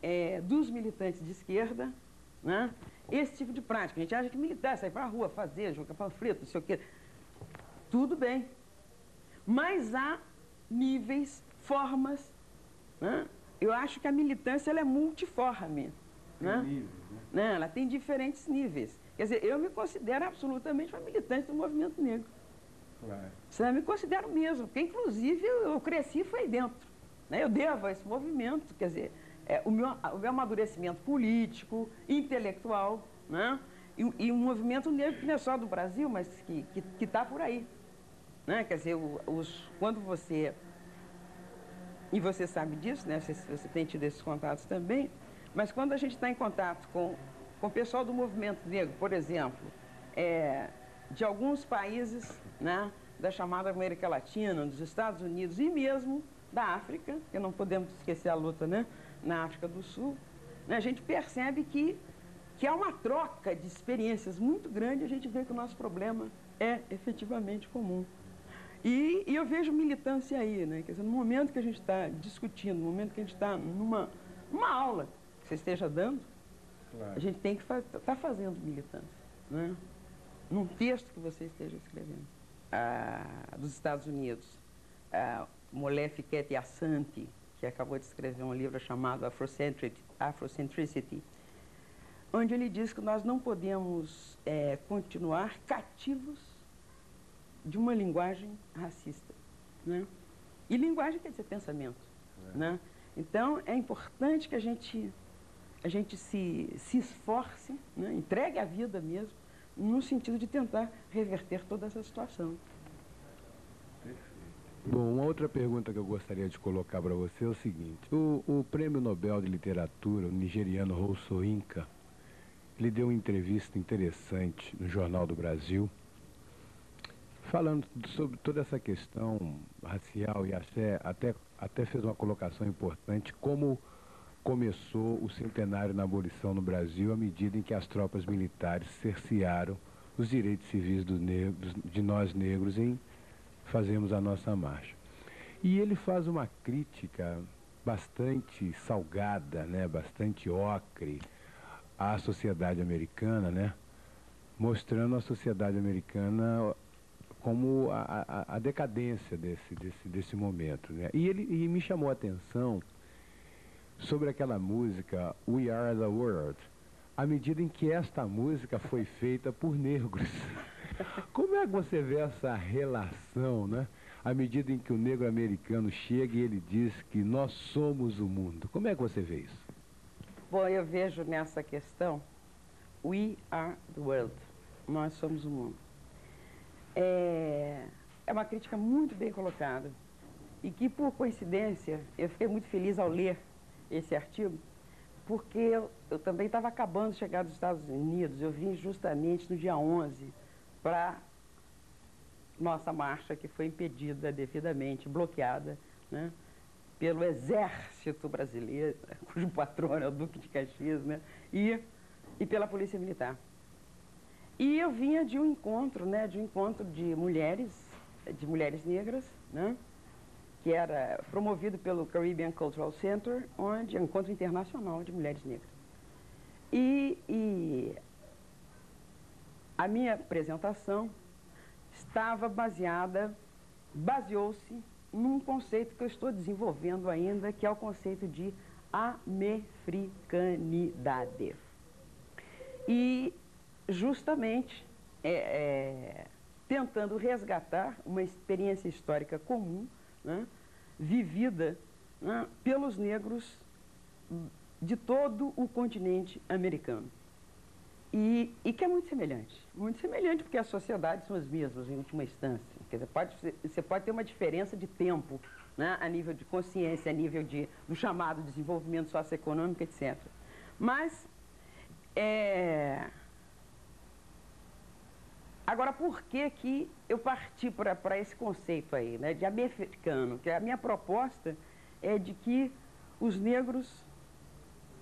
é, dos militantes de esquerda né, esse tipo de prática. A gente acha que militar, sair para a rua, fazer, jogar panfleto, não sei o quê. Tudo bem. Mas há níveis, formas né, eu acho que a militância ela é multiforme. Né? Níveis, né? né? Ela tem diferentes níveis. Quer dizer, eu me considero absolutamente uma militante do movimento negro. Claro. Eu me considero mesmo, porque inclusive eu, eu cresci foi dentro. Né? Eu devo a esse movimento, quer dizer, é, o, meu, o meu amadurecimento político, intelectual, né? e, e um movimento negro que não é só do Brasil, mas que está por aí. Né? Quer dizer, os, quando você e você sabe disso, né? Você, você tem tido esses contatos também. Mas quando a gente está em contato com, com o pessoal do movimento negro, por exemplo, é, de alguns países né, da chamada América Latina, dos Estados Unidos e mesmo da África, que não podemos esquecer a luta né, na África do Sul, né, a gente percebe que, que há uma troca de experiências muito grande, a gente vê que o nosso problema é efetivamente comum. E, e, eu vejo militância aí, né? Quer dizer, no momento que a gente está discutindo, no momento que a gente está numa uma aula que você esteja dando, Claro. A gente tem que estar tá fazendo militância. Né? Num texto que você esteja escrevendo, ah, dos Estados Unidos, ah, Molef Keti Assanti, que acabou de escrever um livro chamado Afrocentricity, onde ele diz que nós não podemos é, continuar cativos de uma linguagem racista. Né? E linguagem quer dizer pensamento. É. Né? Então, é importante que a gente, a gente se, se esforce, né? entregue a vida mesmo, no sentido de tentar reverter toda essa situação. Bom, uma outra pergunta que eu gostaria de colocar para você é o seguinte. O, o Prêmio Nobel de Literatura, o nigeriano Rousseau Inca, ele deu uma entrevista interessante no Jornal do Brasil, falando sobre toda essa questão racial e até, até, até fez uma colocação importante, como começou o centenário na abolição no Brasil à medida em que as tropas militares cercearam os direitos civis dos negros, de nós negros em fazermos a nossa marcha. E ele faz uma crítica bastante salgada, né, bastante ocre, à sociedade americana, né? mostrando a sociedade americana como a, a, a decadência desse, desse, desse momento. Né? E ele e me chamou a atenção sobre aquela música We Are the World, à medida em que esta música foi feita por negros. [laughs] Como é que você vê essa relação, né? À medida em que o negro americano chega e ele diz que nós somos o mundo. Como é que você vê isso? Bom, eu vejo nessa questão, we are the world, nós somos o mundo. É, é uma crítica muito bem colocada e que, por coincidência, eu fiquei muito feliz ao ler esse artigo, porque eu, eu também estava acabando de chegar dos Estados Unidos, eu vim justamente no dia 11 para nossa marcha que foi impedida devidamente, bloqueada, né? pelo exército brasileiro, [laughs] cujo patrono é o Duque de Caxias, né? e, e pela Polícia Militar. E eu vinha de um encontro, né, de um encontro de mulheres, de mulheres negras, né, que era promovido pelo Caribbean Cultural Center, onde é um encontro internacional de mulheres negras. E, e a minha apresentação estava baseada, baseou-se num conceito que eu estou desenvolvendo ainda, que é o conceito de americanidade. E justamente é, é, tentando resgatar uma experiência histórica comum, né, vivida né, pelos negros de todo o continente americano. E, e, que é muito semelhante. Muito semelhante porque as sociedades são as mesmas em última instância. Quer dizer, pode, você pode ter uma diferença de tempo, né, a nível de consciência, a nível de, do chamado desenvolvimento socioeconômico, etc. Mas, é... agora, por que, que eu parti para esse conceito aí, né, de americano? Que a minha proposta é de que os negros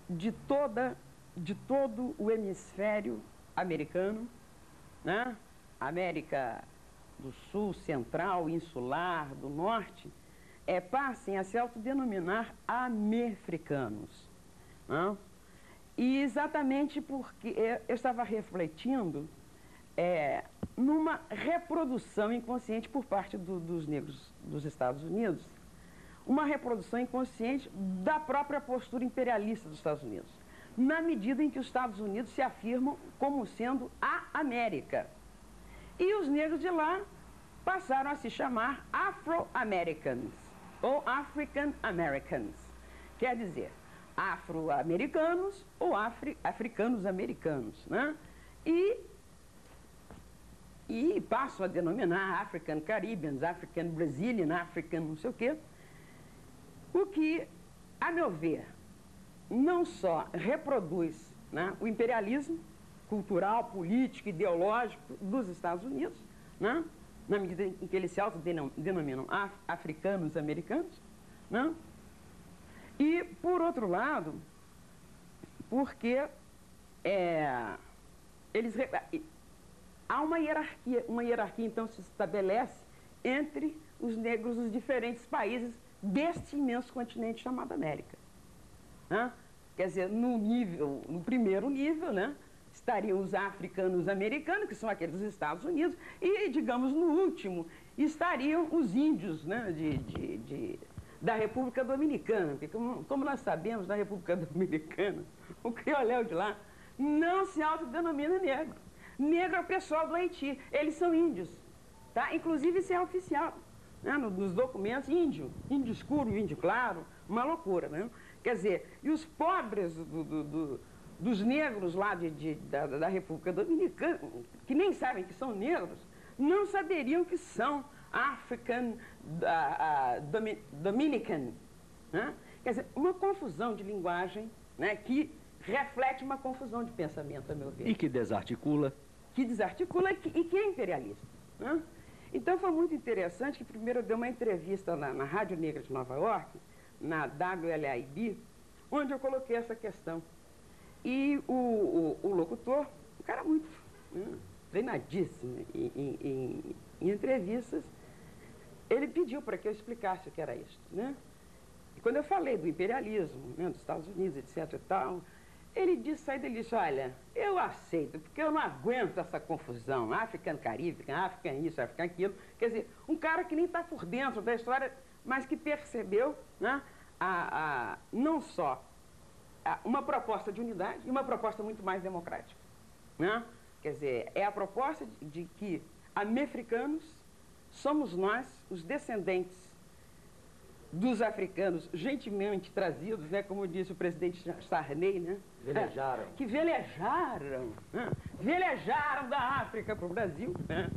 de toda de todo o hemisfério americano, né? América do Sul, Central, Insular, do Norte, é, passem a se autodenominar americanos. Né? E exatamente porque eu estava refletindo é, numa reprodução inconsciente por parte do, dos negros dos Estados Unidos, uma reprodução inconsciente da própria postura imperialista dos Estados Unidos na medida em que os Estados Unidos se afirmam como sendo a América. E os negros de lá passaram a se chamar Afro-Americans ou African Americans. Quer dizer, afro-americanos ou afri africanos americanos. Né? E, e passam a denominar African Caribbeans, African Brazilian, African não sei o quê. O que, a meu ver, não só reproduz né, o imperialismo cultural, político, ideológico dos Estados Unidos, né, na medida em que eles se autodenominam af africanos americanos, né, e, por outro lado, porque é, eles há uma hierarquia, uma hierarquia então se estabelece entre os negros dos diferentes países deste imenso continente chamado América. Né? Quer dizer, no nível, no primeiro nível, né? Estariam os africanos americanos, que são aqueles dos Estados Unidos, e, digamos, no último, estariam os índios né, de, de, de da República Dominicana. Porque, como, como, nós sabemos, na República [laughs] Dominicana, o crioléu de lá não se autodenomina negro. Negro é o pessoal do Haiti, eles são índios. Tá? Inclusive, isso é oficial. Né? Nos documentos, índio, índio escuro, índio claro, uma loucura. Né? Quer dizer, e os pobres do, do, do, dos negros lá de, de, da, da República Dominicana, que nem sabem que são negros, não saberiam que são African uh, uh, Dominican. Né? Quer dizer, uma confusão de linguagem né, que reflete uma confusão de pensamento, a meu ver. E que desarticula. Que desarticula e que, e que é imperialista. Né? Então foi muito interessante que primeiro eu dei uma entrevista na, na Rádio Negra de Nova York, na WLIB, onde eu coloquei essa questão. E o, o, o locutor, um cara muito né, treinadíssimo em, em, em, entrevistas, ele pediu para que eu explicasse o que era isso. Né? E quando eu falei do imperialismo, né, dos Estados Unidos, etc. e tal, ele disse, aí ele disse, olha, eu aceito, porque eu não aguento essa confusão, africano caribe, africano isso, africano aquilo. Quer dizer, um cara que nem está por dentro da história, mas que percebeu né, a, a, não só a, uma proposta de unidade e uma proposta muito mais democrática. Né? Quer dizer, é a proposta de, de que americanos somos nós, os descendentes dos africanos gentilmente trazidos, né, como disse o presidente Sarney, né? Velejaram. [laughs] que velejaram, né? velejaram da África para o Brasil. Né?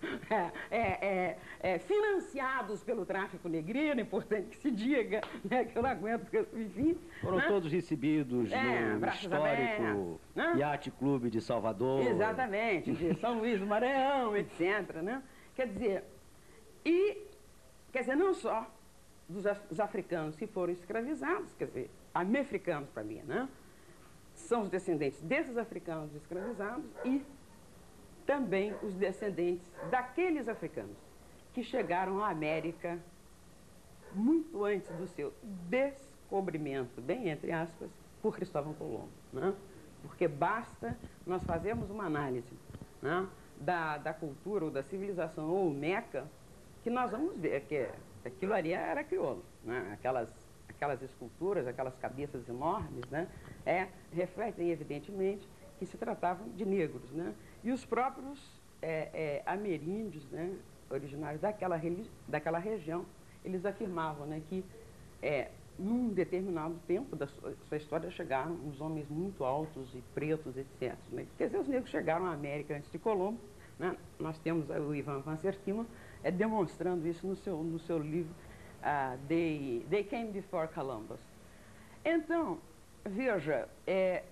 [laughs] É, é, é, financiados pelo tráfico negrino, é importante que se diga, né, que eu não aguento, enfim. Foram né? todos recebidos é, no histórico né? Yacht Clube de Salvador. Exatamente, de São Luís do Maranhão, etc. Né? Quer dizer, e, quer dizer, não só dos africanos que foram escravizados, quer dizer, americanos para mim, né? São os descendentes desses africanos escravizados e também os descendentes daqueles africanos que chegaram à América muito antes do seu descobrimento, bem entre aspas, por Cristóvão Colombo. Né? Porque basta nós fazermos uma análise né, da, da cultura ou da civilização ou meca que nós vamos ver que aquilo ali era crioulo, né? aquelas, aquelas esculturas, aquelas cabeças enormes, né? é, refletem evidentemente que se tratavam de negros. Né? E os próprios é, é, ameríndios, né? originários daquela, daquela região, eles afirmavam né, que é, num determinado tempo da sua, sua, história chegaram uns homens muito altos e pretos, etc. Né? Quer dizer, os negros chegaram à América antes de Colombo. Né? Nós temos o Ivan Van Sertima, é demonstrando isso no seu, no seu livro uh, They, They Came Before Columbus. Então, veja, é,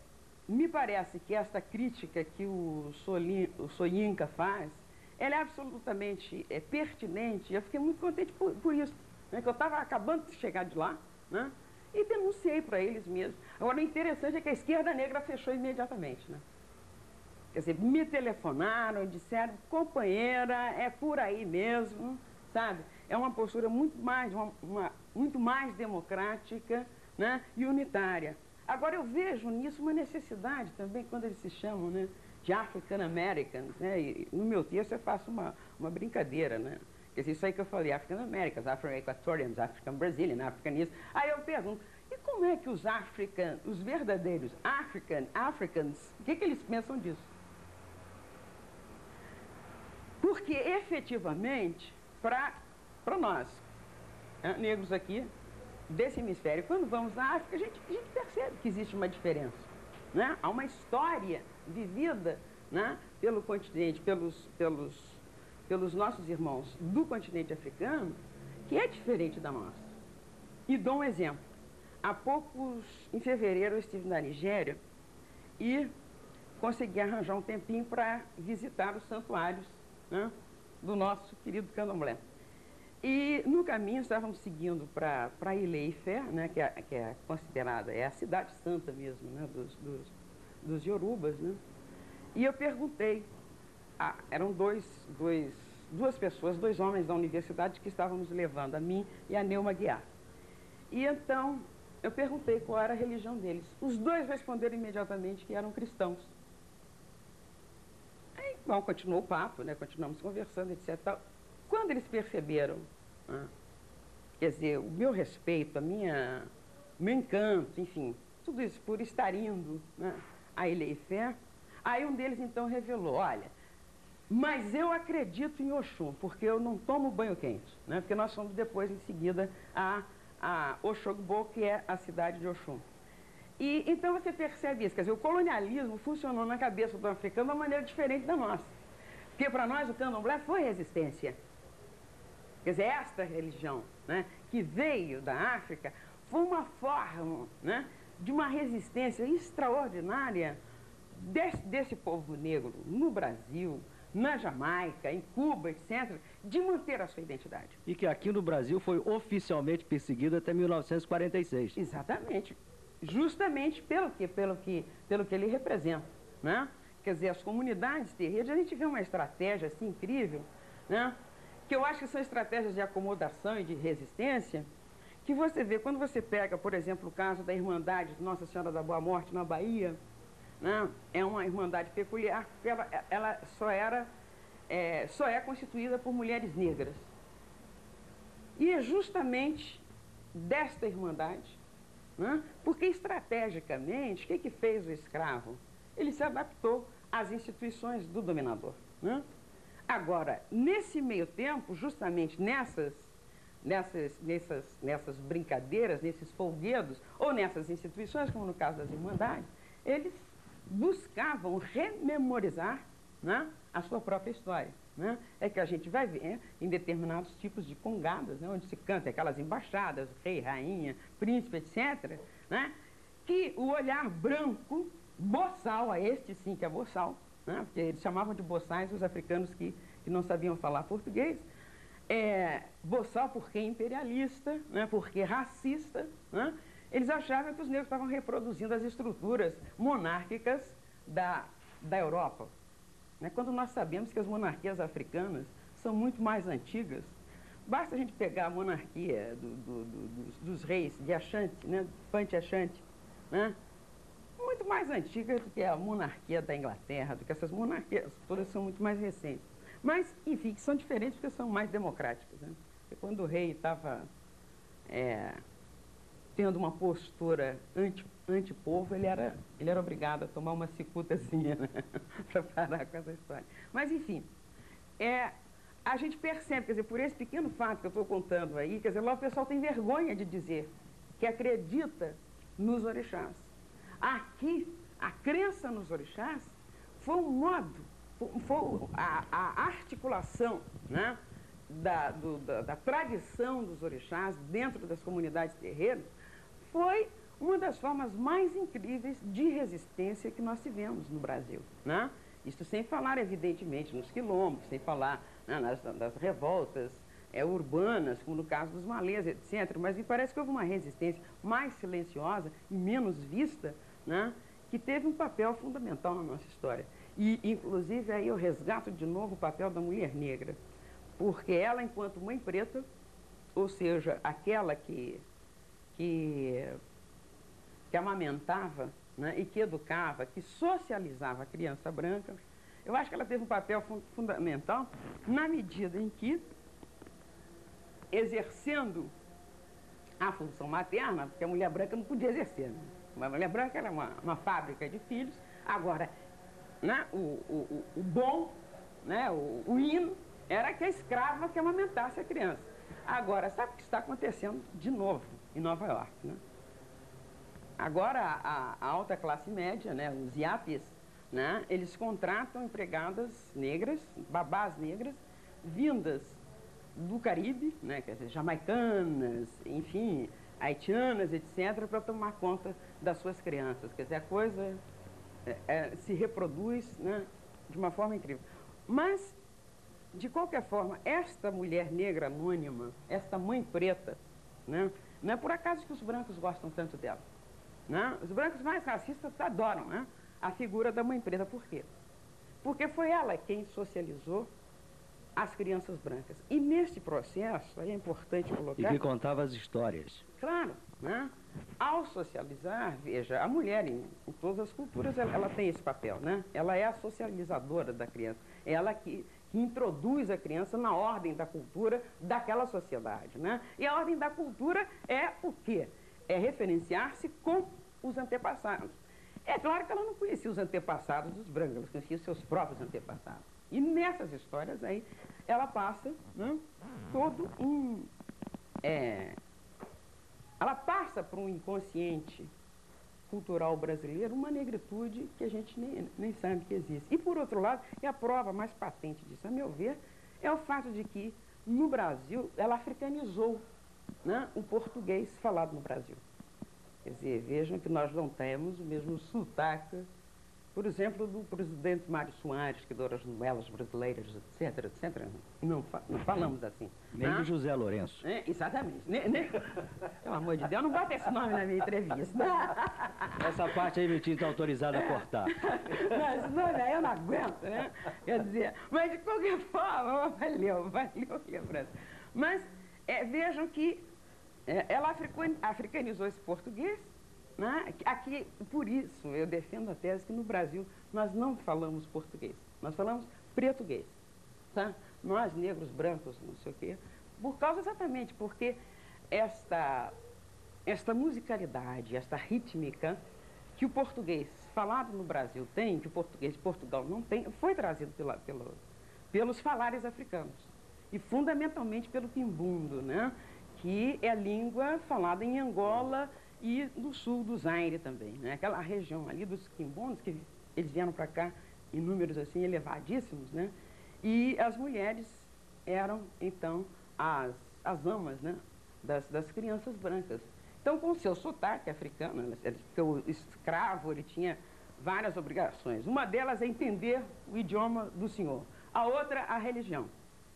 me parece que esta crítica que o, Solin, o Soyinka faz, ela é absolutamente é, pertinente, eu fiquei muito contente por, por isso, né, que eu estava acabando de chegar de lá, né, e denunciei para eles mesmos. Agora, o interessante é que a esquerda negra fechou imediatamente, né? Quer dizer, me telefonaram disseram, companheira, é por aí mesmo, sabe? É uma postura muito mais, uma, uma, muito mais democrática né? e unitária. Agora, eu vejo nisso uma necessidade também, quando eles se chamam né, de African Americans. Né? E no meu texto eu faço uma, uma brincadeira, né? Quer dizer, isso aí que eu falei, African Americans, African Equatorians, African Brazilian, Africanistas. Aí eu pergunto, e como é que os African, os verdadeiros African, Africans, o que, que eles pensam disso? Porque efetivamente, para nós, né, negros aqui, desse hemisfério, quando vamos à África, a gente, a gente percebe que existe uma diferença. Né? Há uma história vivida né, pelo continente, pelos, pelos, pelos nossos irmãos do continente africano, que é diferente da nossa. E dou um exemplo. Há poucos, em fevereiro, eu estive na Nigéria e consegui arranjar um tempinho para visitar os santuários né, do nosso querido candomblé. E no caminho estávamos seguindo para Ilê-Ifé, né, que, é, que é considerada, é a cidade santa mesmo, né, dos, dos, dos Yorubas. Né? E eu perguntei, eram dois, dois, duas pessoas, dois homens da universidade que estávamos levando, a mim e a Neuma Guiar. E então eu perguntei qual era a religião deles. Os dois responderam imediatamente que eram cristãos. Aí, bom, continuou o papo, né? continuamos conversando, etc. Quando eles perceberam, né? quer dizer, o meu respeito, a minha, o meu encanto, enfim, tudo isso por estar indo né? a Eleifé, aí um deles então revelou, olha, mas eu acredito em Oxum, porque eu não tomo banho quente, né? porque nós fomos depois, em seguida, a, a Oxogbo, que é a cidade de Oxum. E, então você percebe isso, quer dizer, o colonialismo funcionou na cabeça do africano de uma maneira diferente da nossa. Porque para nós o candomblé foi resistência. Quer dizer, esta religião né, que veio da África foi uma forma né, de uma resistência extraordinária desse, desse povo negro no Brasil, na Jamaica, em Cuba, etc., de manter a sua identidade. E que aqui no Brasil foi oficialmente perseguido até 1946. Exatamente. Justamente pelo que, pelo que, pelo que ele representa. Né? Quer dizer, as comunidades terreiras, a gente vê uma estratégia assim incrível, né? Que eu acho que são estratégias de acomodação e de resistência, que você vê, quando você pega, por exemplo, o caso da Irmandade Nossa Senhora da Boa Morte na Bahia, né? É uma irmandade peculiar, porque ela, ela só, era, é, só é constituída por mulheres negras. E é justamente desta irmandade, né? porque estrategicamente, o que, que fez o escravo? Ele se adaptou às instituições do dominador. Né? Agora, nesse meio tempo, justamente nessas, nessas, nessas, nessas brincadeiras, nesses folguedos, ou nessas instituições, como no caso das Irmandades, eles buscavam rememorizar né, a sua própria história. Né? É que a gente vai ver em determinados tipos de congadas, né, onde se canta aquelas embaixadas, rei, rainha, príncipe, etc., né, que o olhar branco, boçal, a este sim que é boçal, né, porque eles chamavam de boçais os africanos que, que não sabiam falar português, é, boçal porque imperialista, né, porque racista, né, eles achavam que os negros estavam reproduzindo as estruturas monárquicas da, da Europa. Né? Quando nós sabemos que as monarquias africanas são muito mais antigas, basta a gente pegar a monarquia do, do, do, dos, dos, reis de Achante, né? Pante Achante, né? Muito mais antiga do que a monarquia da Inglaterra, do que essas monarquias, todas são muito mais recentes. Mas, enfim, são diferentes porque são mais democráticas. Né? Porque quando o rei estava é, tendo uma postura anti, anti-povo, ele era, ele era obrigado a tomar uma cicutazinha né? [laughs] para parar com essa história. Mas, enfim, é, a gente percebe, quer dizer, por esse pequeno fato que eu estou contando aí, quer dizer, lá o pessoal tem vergonha de dizer que acredita nos orixás. Aqui, a crença nos orixás foi um modo, foi a, a articulação né, da, do, da, da tradição dos orixás dentro das comunidades terreiras foi uma das formas mais incríveis de resistência que nós tivemos no Brasil. Né? Isso sem falar, evidentemente, nos quilombos, sem falar né, nas, nas, revoltas é, urbanas, como no caso dos malês, etc. Mas me parece que houve uma resistência mais silenciosa e menos vista, né, que teve um papel fundamental na nossa história. E, inclusive, aí eu resgato de novo o papel da mulher negra, porque ela, enquanto mãe preta, ou seja, aquela que que, que amamentava né, e que educava, que socializava a criança branca, eu acho que ela teve um papel fun fundamental na medida em que, exercendo a função materna, porque a mulher branca não podia exercer, né? Mulher branca era uma, uma fábrica de filhos, agora, né, o, o, o bom, né, o, o hino, era que a escrava que amamentasse a criança. Agora, sabe o que está acontecendo de novo? em Nova York. Né? Agora, a, a, alta classe média, né, os IAPs, né, eles contratam empregadas negras, babás negras, vindas do Caribe, né, quer dizer, jamaicanas, enfim, haitianas, etc., para tomar conta das suas crianças. Quer dizer, a coisa é, é, se reproduz né, de uma forma incrível. Mas, de qualquer forma, esta mulher negra anônima, esta mãe preta, né, não é por acaso que os brancos gostam tanto dela. Né? Os brancos mais racistas adoram né? a figura da mãe preta. Por quê? Porque foi ela quem socializou as crianças brancas. E nesse processo, aí é importante colocar... E que contava as histórias. Claro, né? Ao socializar, veja, a mulher em, em todas as culturas, ela, ela, tem esse papel, né? Ela é a socializadora da criança. É ela que, que introduz a criança na ordem da cultura daquela sociedade, né? E a ordem da cultura é o quê? É referenciar-se com os antepassados. É claro que ela não conhecia os antepassados dos brancos, ela conhecia os seus próprios antepassados. E nessas histórias aí, ela passa né, todo um... É, ela passa para um inconsciente cultural brasileiro uma negritude que a gente nem, nem sabe que existe. E, por outro lado, e a prova mais patente disso, a meu ver, é o fato de que, no Brasil, ela africanizou né, o português falado no Brasil. Quer dizer, vejam que nós não temos o mesmo sotaque por exemplo, do presidente Mário Soares, que deu as novelas brasileiras, etc, etc. Não, não falamos assim. Nem do José Lourenço. É, exatamente. Nem... Pelo amor de Deus, não bota esse nome na minha entrevista. Essa parte aí, Vitinho, está autorizado a cortar. Não, esse nome aí eu não aguento, né? Quer dizer, mas de qualquer forma, valeu, valeu a lembrança. Mas é, vejam que é, ela africanizou esse português, né? Aqui, por isso, eu defendo a tese que no Brasil nós não falamos português, nós falamos pretuguês. Tá? Nós, negros, brancos, não sei o quê, por causa exatamente porque esta, esta musicalidade, esta rítmica que o português falado no Brasil tem, que o português de Portugal não tem, foi trazido pela, pelo, pelos falares africanos. E fundamentalmente pelo quimbundo, né? que é a língua falada em Angola e no sul do Zaire também, né? aquela região ali dos quimbondos, que eles vieram para cá em números assim elevadíssimos, né? e as mulheres eram, então, as, as amas né? das, das crianças brancas. Então, com o seu sotaque africano, porque o escravo ele tinha várias obrigações. Uma delas é entender o idioma do senhor, a outra a religião,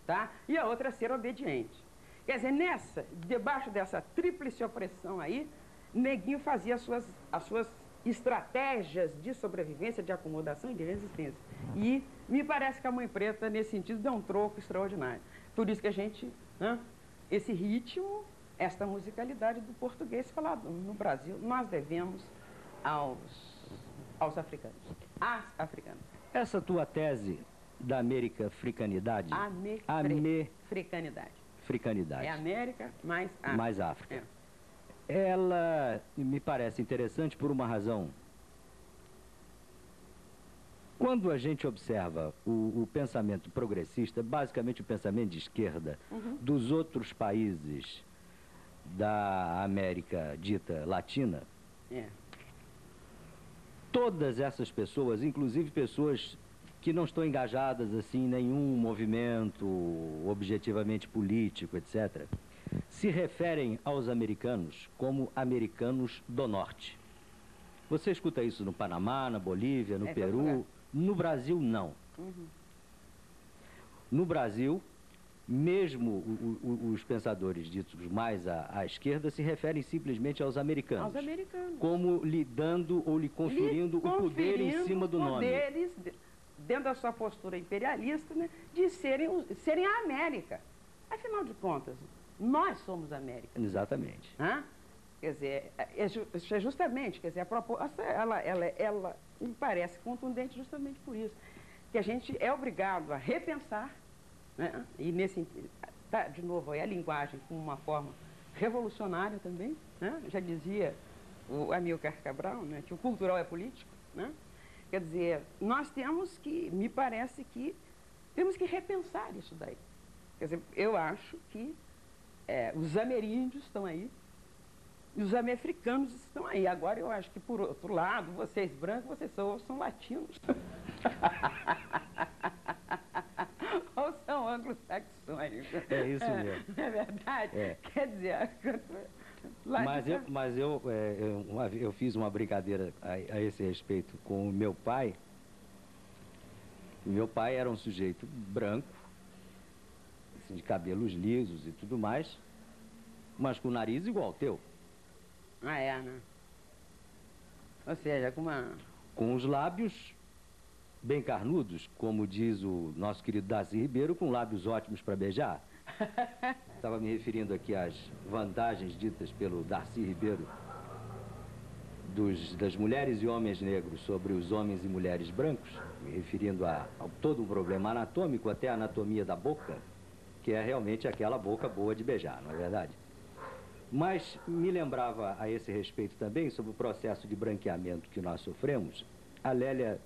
tá? e a outra ser obediente. Quer dizer, nessa, debaixo dessa tríplice opressão aí, Neguinho fazia as suas, as suas estratégias de sobrevivência, de acomodação e de resistência. E me parece que a Mãe Preta, nesse sentido, deu um troco extraordinário. Por isso que a gente, né, esse ritmo, esta musicalidade do português falado no Brasil, nós devemos aos, aos africanos, às africanas. Essa tua tese da. Ame-Africanidade. Africanidade. É América mais África. Mais África. É ela me parece interessante por uma razão. Quando a gente observa o, o pensamento progressista, basicamente o pensamento de esquerda, uhum. dos outros países da América dita latina, é. todas essas pessoas, inclusive pessoas que não estão engajadas assim em nenhum movimento objetivamente político, etc., se referem aos americanos como americanos do norte. Você escuta isso no Panamá, na Bolívia, no é Peru. No Brasil, não. Uhum. No Brasil, mesmo o, o, os pensadores ditos mais à, à, esquerda se referem simplesmente aos americanos. Aos americanos. Como lhe dando ou lhe conferindo, lhe conferindo o poder em cima do poderes, nome. dentro da sua postura imperialista, né, de serem, serem a América. Afinal de contas, nós somos América. Exatamente. Hã? Quer dizer, é, é, é justamente, quer dizer, a proposta, ela, ela, ela me parece contundente justamente por isso. Que a gente é obrigado a repensar, né? e nesse, tá, de novo, é a linguagem como uma forma revolucionária também, né? já dizia o Amilcar Cabral, né? que o cultural é político, né? Quer dizer, nós temos que, me parece que, temos que repensar isso daí. Quer dizer, eu acho que é, os ameríndios estão aí e os americanos estão aí. Agora eu acho que, por outro lado, vocês brancos, vocês são, são latinos. [laughs] Ou são anglo-saxões. É isso mesmo. É, é verdade? É. Quer dizer... [laughs] Mas, eu, mas eu, é, eu, uma, eu, fiz uma brincadeira a, a esse respeito com o meu pai. Meu pai era um sujeito branco, assim, de cabelos lisos e tudo mais, mas com o nariz igual ao teu. Ah, é, né? Ou seja, com uma... Com os lábios bem carnudos, como diz o nosso querido Darcy Ribeiro, com lábios ótimos para beijar. [laughs] Estava me referindo aqui às vantagens ditas pelo Darcy Ribeiro dos, das mulheres e homens negros sobre os homens e mulheres brancos, me referindo a, a todo um problema anatômico, até a anatomia da boca, que é realmente aquela boca boa de beijar, não é verdade? Mas me lembrava a esse respeito também sobre o processo de branqueamento que nós sofremos. A Lélia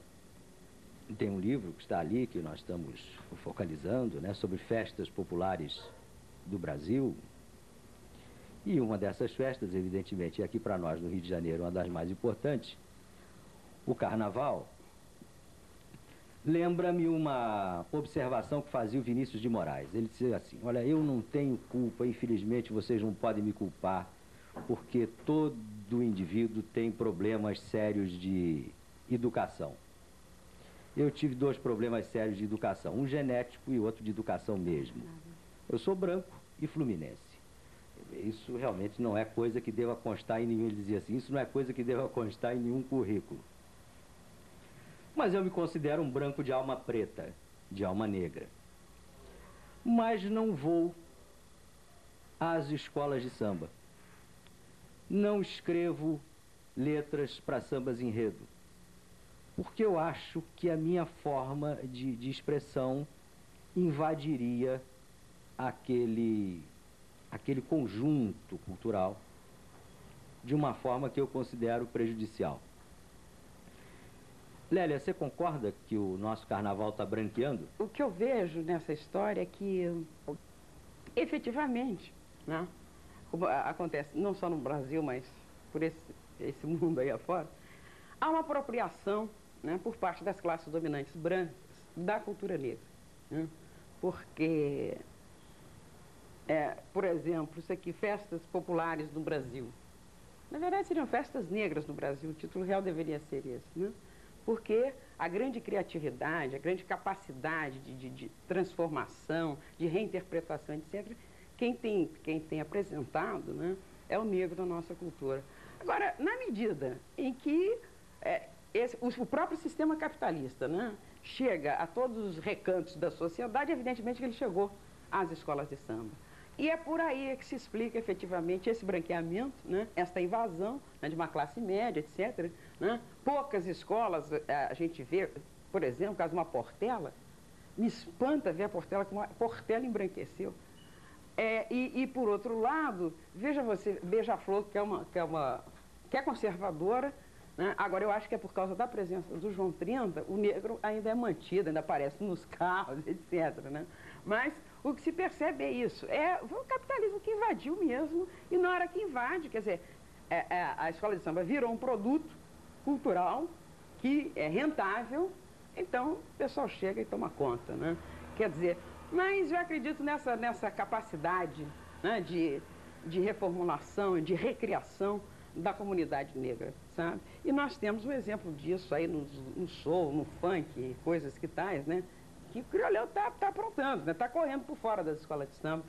tem um livro que está ali, que nós estamos focalizando, né, sobre festas populares do Brasil. E uma dessas festas, evidentemente, é aqui para nós no Rio de Janeiro, uma das mais importantes, o Carnaval. Lembra-me uma observação que fazia o Vinícius de Moraes. Ele dizia assim: Olha, eu não tenho culpa, infelizmente vocês não podem me culpar, porque todo indivíduo tem problemas sérios de educação. Eu tive dois problemas sérios de educação, um genético e outro de educação mesmo. Eu sou branco e fluminense. Isso realmente não é coisa que deva constar em nenhum, ele dizia assim, isso não é coisa que deva constar em nenhum currículo. Mas eu me considero um branco de alma preta, de alma negra. Mas não vou às escolas de samba. Não escrevo letras para sambas enredo. Porque eu acho que a minha forma de, de expressão invadiria aquele, aquele conjunto cultural de uma forma que eu considero prejudicial. Lélia, você concorda que o nosso carnaval está branqueando? O que eu vejo nessa história é que, efetivamente, né, acontece não só no Brasil, mas por esse, esse [laughs] mundo aí afora, há uma apropriação né, por parte das classes dominantes brancas da cultura negra. Né, porque, é, por exemplo, isso aqui, festas populares no Brasil. Na verdade, seriam festas negras no Brasil, o título real deveria ser esse. Né? Porque a grande criatividade, a grande capacidade de, de, de, transformação, de reinterpretação, etc., quem tem, quem tem apresentado né, é o negro da nossa cultura. Agora, na medida em que é, esse, o, o, próprio sistema capitalista né, chega a todos os recantos da sociedade, evidentemente que ele chegou às escolas de samba. E é por aí que se explica efetivamente esse branqueamento, né, essa invasão né, de uma classe média, etc., né? Poucas escolas, eh, a gente vê, por exemplo, caso de uma Portela, me espanta ver a Portela como a Portela embranqueceu. É, e, e, por outro lado, veja você, Beija-Flor, que, é uma, que, é uma, que é conservadora, né? agora eu acho que é por causa da presença do João 30, o negro ainda é mantido, ainda aparece nos carros, [laughs] etc. Né? Mas o que se percebe é isso, é o capitalismo que invadiu mesmo, e na hora que invade, quer dizer, é, é, a escola de samba virou um produto cultural que é rentável, então o pessoal chega e toma conta, né? Quer dizer, mas eu acredito nessa, nessa capacidade né, de, de reformulação, de recriação da comunidade negra, sabe? E nós temos um exemplo disso aí no, no soul, no funk, coisas que tais, né? Que o criolhão está tá aprontando, está né? correndo por fora das escolas de samba.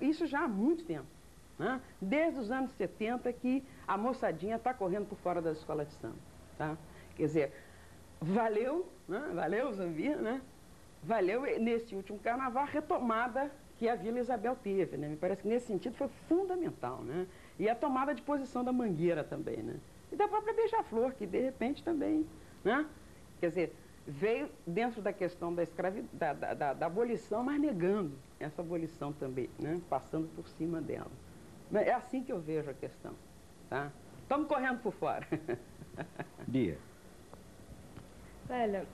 Isso já há muito tempo. Né? Desde os anos 70 que a moçadinha está correndo por fora das escolas de samba. Tá? Quer dizer, valeu, né? valeu Zambia, né? valeu nesse último carnaval a retomada que a Vila Isabel teve. Né? Me parece que nesse sentido foi fundamental. Né? E a tomada de posição da Mangueira também. Né? E da própria Beija-Flor, que de repente também, né? quer dizer, veio dentro da questão da, escravidão, da, da, da, da, abolição, mas negando essa abolição também, né? passando por cima dela. É assim que eu vejo a questão. Tá? Estamos correndo por fora. [laughs] Bia. Velha,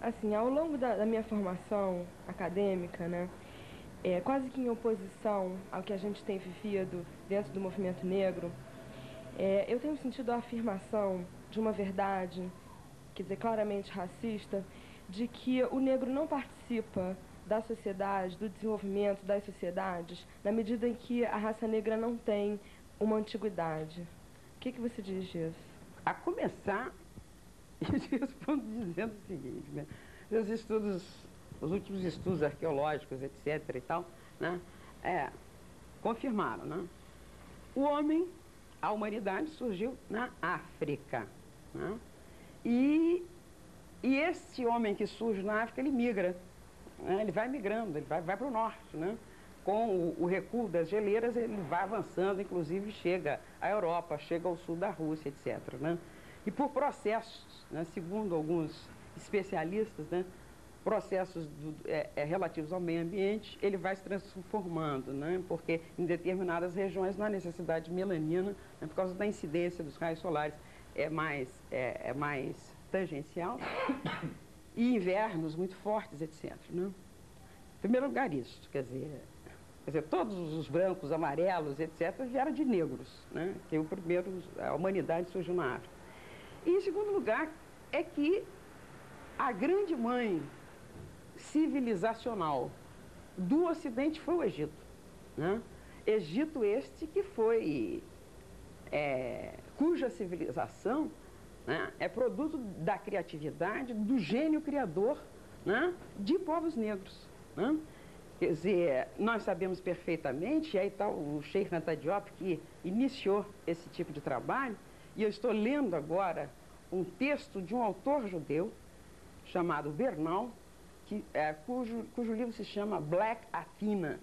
assim, ao longo da, da minha formação acadêmica, né, é, quase que em oposição ao que a gente tem vivido dentro do movimento negro, é, eu tenho sentido a afirmação de uma verdade, quer dizer, claramente racista, de que o negro não participa da sociedade, do desenvolvimento das sociedades, na medida em que a raça negra não tem uma antiguidade. O que, que você diz disso? A começar, [laughs] eu te respondo dizendo o seguinte, né? Os estudos, os últimos estudos arqueológicos, etc. e tal, né? É, confirmaram, né? O homem, a humanidade surgiu na África, né? E, E esse homem que surge na África, ele migra. Né? Ele vai migrando, ele vai, vai para o norte. Né? Com o, o, recuo das geleiras, ele vai avançando, inclusive chega à Europa, chega ao sul da Rússia, etc. Né? E por processos, né? segundo alguns especialistas, né? processos do, é, é, relativos ao meio ambiente, ele vai se transformando, né? porque em determinadas regiões não há necessidade de melanina, né? por causa da incidência dos raios solares, é mais, é, é mais tangencial, e invernos muito fortes, etc. Né? Em primeiro lugar, isso, quer dizer, quer dizer, todos os brancos, amarelos, etc., vieram de negros, né? que o primeiro, a humanidade surgiu na África. E, em segundo lugar, é que a grande mãe civilizacional do Ocidente foi o Egito. Né? Egito este que foi, é, cuja civilização né, é produto da criatividade, do gênio criador né, de povos negros. Né? Quer dizer, nós sabemos perfeitamente, e aí está o Sheikh Anta Diop que iniciou esse tipo de trabalho, e eu estou lendo agora um texto de um autor judeu chamado Bernal, que, é, cujo, cujo livro se chama Black Athena,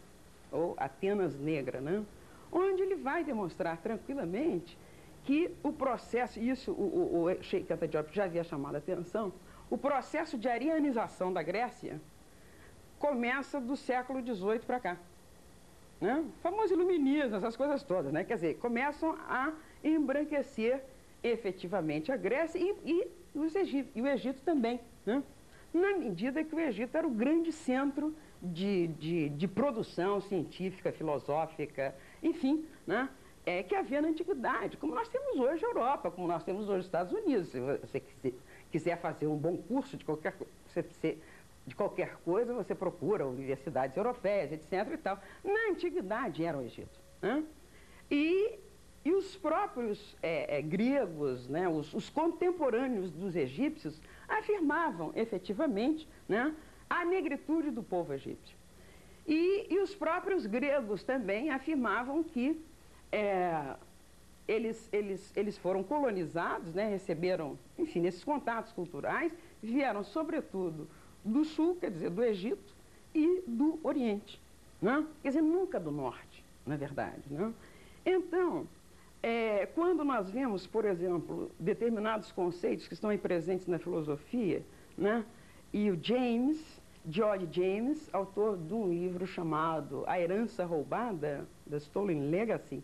ou Atenas Negra, né? onde ele vai demonstrar tranquilamente que o processo, isso o, o, o Sheikh Anta Diop já havia chamado a atenção, o processo de arianização da Grécia começa do século XVIII para cá. Né? O famoso iluminismo, essas coisas todas, né? Quer dizer, começam a embranquecer efetivamente a Grécia e, e, os Egito, e o Egito também. Né? na medida que o Egito era o grande centro de, de, de produção científica, filosófica, enfim, né? É, que havia na antiguidade, como nós temos hoje a Europa, como nós temos hoje os Estados Unidos. Se você quiser fazer um bom curso de qualquer, de qualquer coisa, você procura universidades europeias, etc. E tal. Na antiguidade era o Egito. Né? E e os próprios é, é, gregos, né, os, os, contemporâneos dos egípcios, afirmavam efetivamente né, a negritude do povo egípcio. E, e os próprios gregos também afirmavam que é, eles, eles, eles foram colonizados, né, receberam, enfim, esses contatos culturais, vieram sobretudo do sul, quer dizer, do Egito, e do Oriente. Né? Quer dizer, nunca do norte, na verdade. Né? Então, é, quando nós vemos, por exemplo, determinados conceitos que estão aí presentes na filosofia, né, e o James, George James, autor de um livro chamado A Herança Roubada, The Stolen Legacy,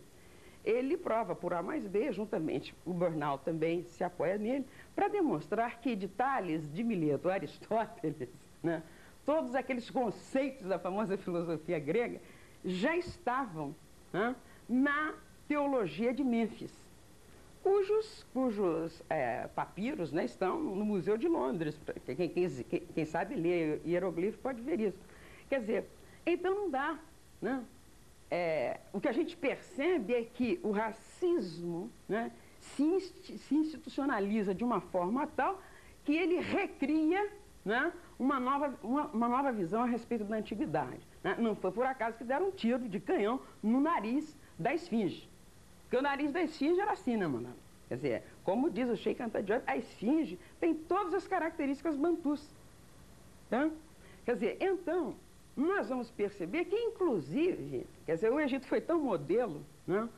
ele prova por A mais B, juntamente o Bernal também se apoia nele, para demonstrar que de Tales, de Mileto, Aristóteles, [laughs] né, todos aqueles conceitos da famosa filosofia grega já estavam né, na Teologia de Mênfis, cujos, cujos é, papiros né, estão no Museu de Londres. Quem, quem, quem, sabe ler hieroglifo pode ver isso. Quer dizer, então não dá. Né? É, o que a gente percebe é que o racismo né, se, se institucionaliza de uma forma tal que ele recria né, uma, nova, uma, uma, nova visão a respeito da antiguidade. Né? Não foi por acaso que deram um tiro de canhão no nariz da esfinge. Porque o nariz da esfinge era assim, né, mano? Quer dizer, como diz o Sheikh Anta Diop, a esfinge tem todas as características bantus. Tá? Quer dizer, então, nós vamos perceber que, inclusive, quer dizer, o Egito foi tão modelo, né,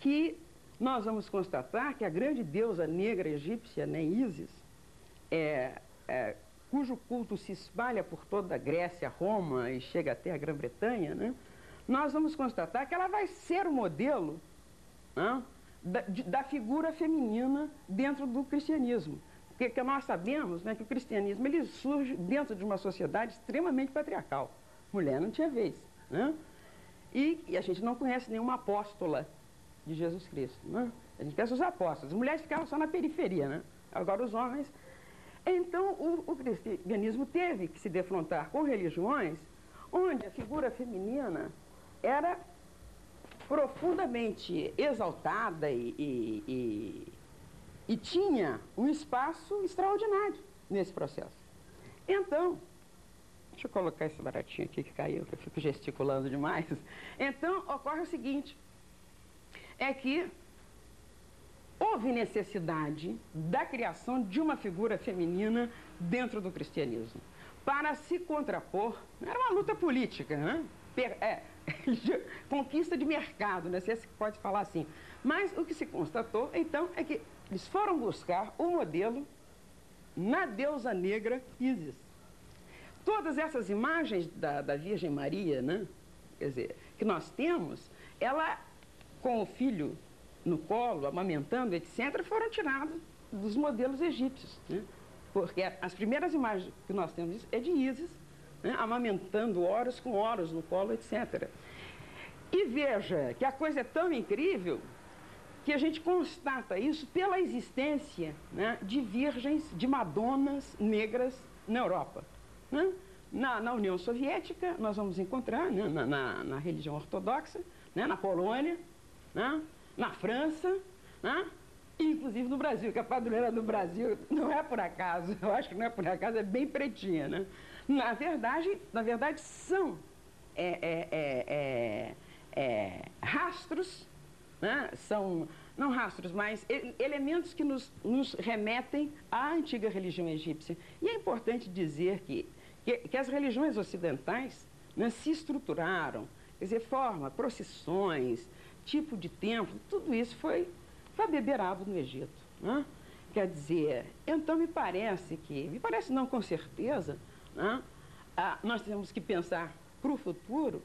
que nós vamos constatar que a grande deusa negra egípcia, né, Isis, é, é, cujo culto se espalha por toda a Grécia, Roma e chega até a Grã-Bretanha, né, nós vamos constatar que ela vai ser o modelo né, da, de, da, figura feminina dentro do cristianismo. Porque que nós sabemos né, que o cristianismo ele surge dentro de uma sociedade extremamente patriarcal. Mulher não tinha vez. Né? E, e a gente não conhece nenhuma apóstola de Jesus Cristo. Né? A gente conhece os apóstolos. As mulheres ficavam só na periferia. Né? Agora os homens. Então o, o cristianismo teve que se defrontar com religiões onde a figura feminina era profundamente exaltada e, e, e, e tinha um espaço extraordinário nesse processo. Então, deixa eu colocar esse baratinho aqui que caiu, que eu fico gesticulando demais. Então, ocorre o seguinte, é que houve necessidade da criação de uma figura feminina dentro do cristianismo, para se contrapor, era uma luta política, né? É, [laughs] conquista de mercado, né? se é que pode falar assim. Mas o que se constatou, então, é que eles foram buscar o modelo na deusa negra Isis. Todas essas imagens da, da Virgem Maria, né? quer dizer, que nós temos, ela com o filho no colo, amamentando, etc., foram tiradas dos modelos egípcios. Né? Porque as primeiras imagens que nós temos é de Isis, né? amamentando Horus com Horus no colo, etc. E veja que a coisa é tão incrível que a gente constata isso pela existência né, de virgens, de madonas negras na Europa. Né? Na, na, União Soviética, nós vamos encontrar, né, na, na, na, religião ortodoxa, né, na Polônia, né, na França, né, inclusive no Brasil, que a padroeira do Brasil não é por acaso, [laughs] eu acho que não é por acaso, é bem pretinha. Né? Na, verdade, na verdade, são é, é, é, é, é rastros, né, são, não rastros, mas elementos que nos, nos remetem à antiga religião egípcia. E é importante dizer que que, que as religiões ocidentais né, se estruturaram, quer dizer, forma, procissões, tipo de templo, tudo isso foi, foi beberado no Egito. Né? Quer dizer, então me parece que, me parece não com certeza, né, nós temos que pensar para o futuro.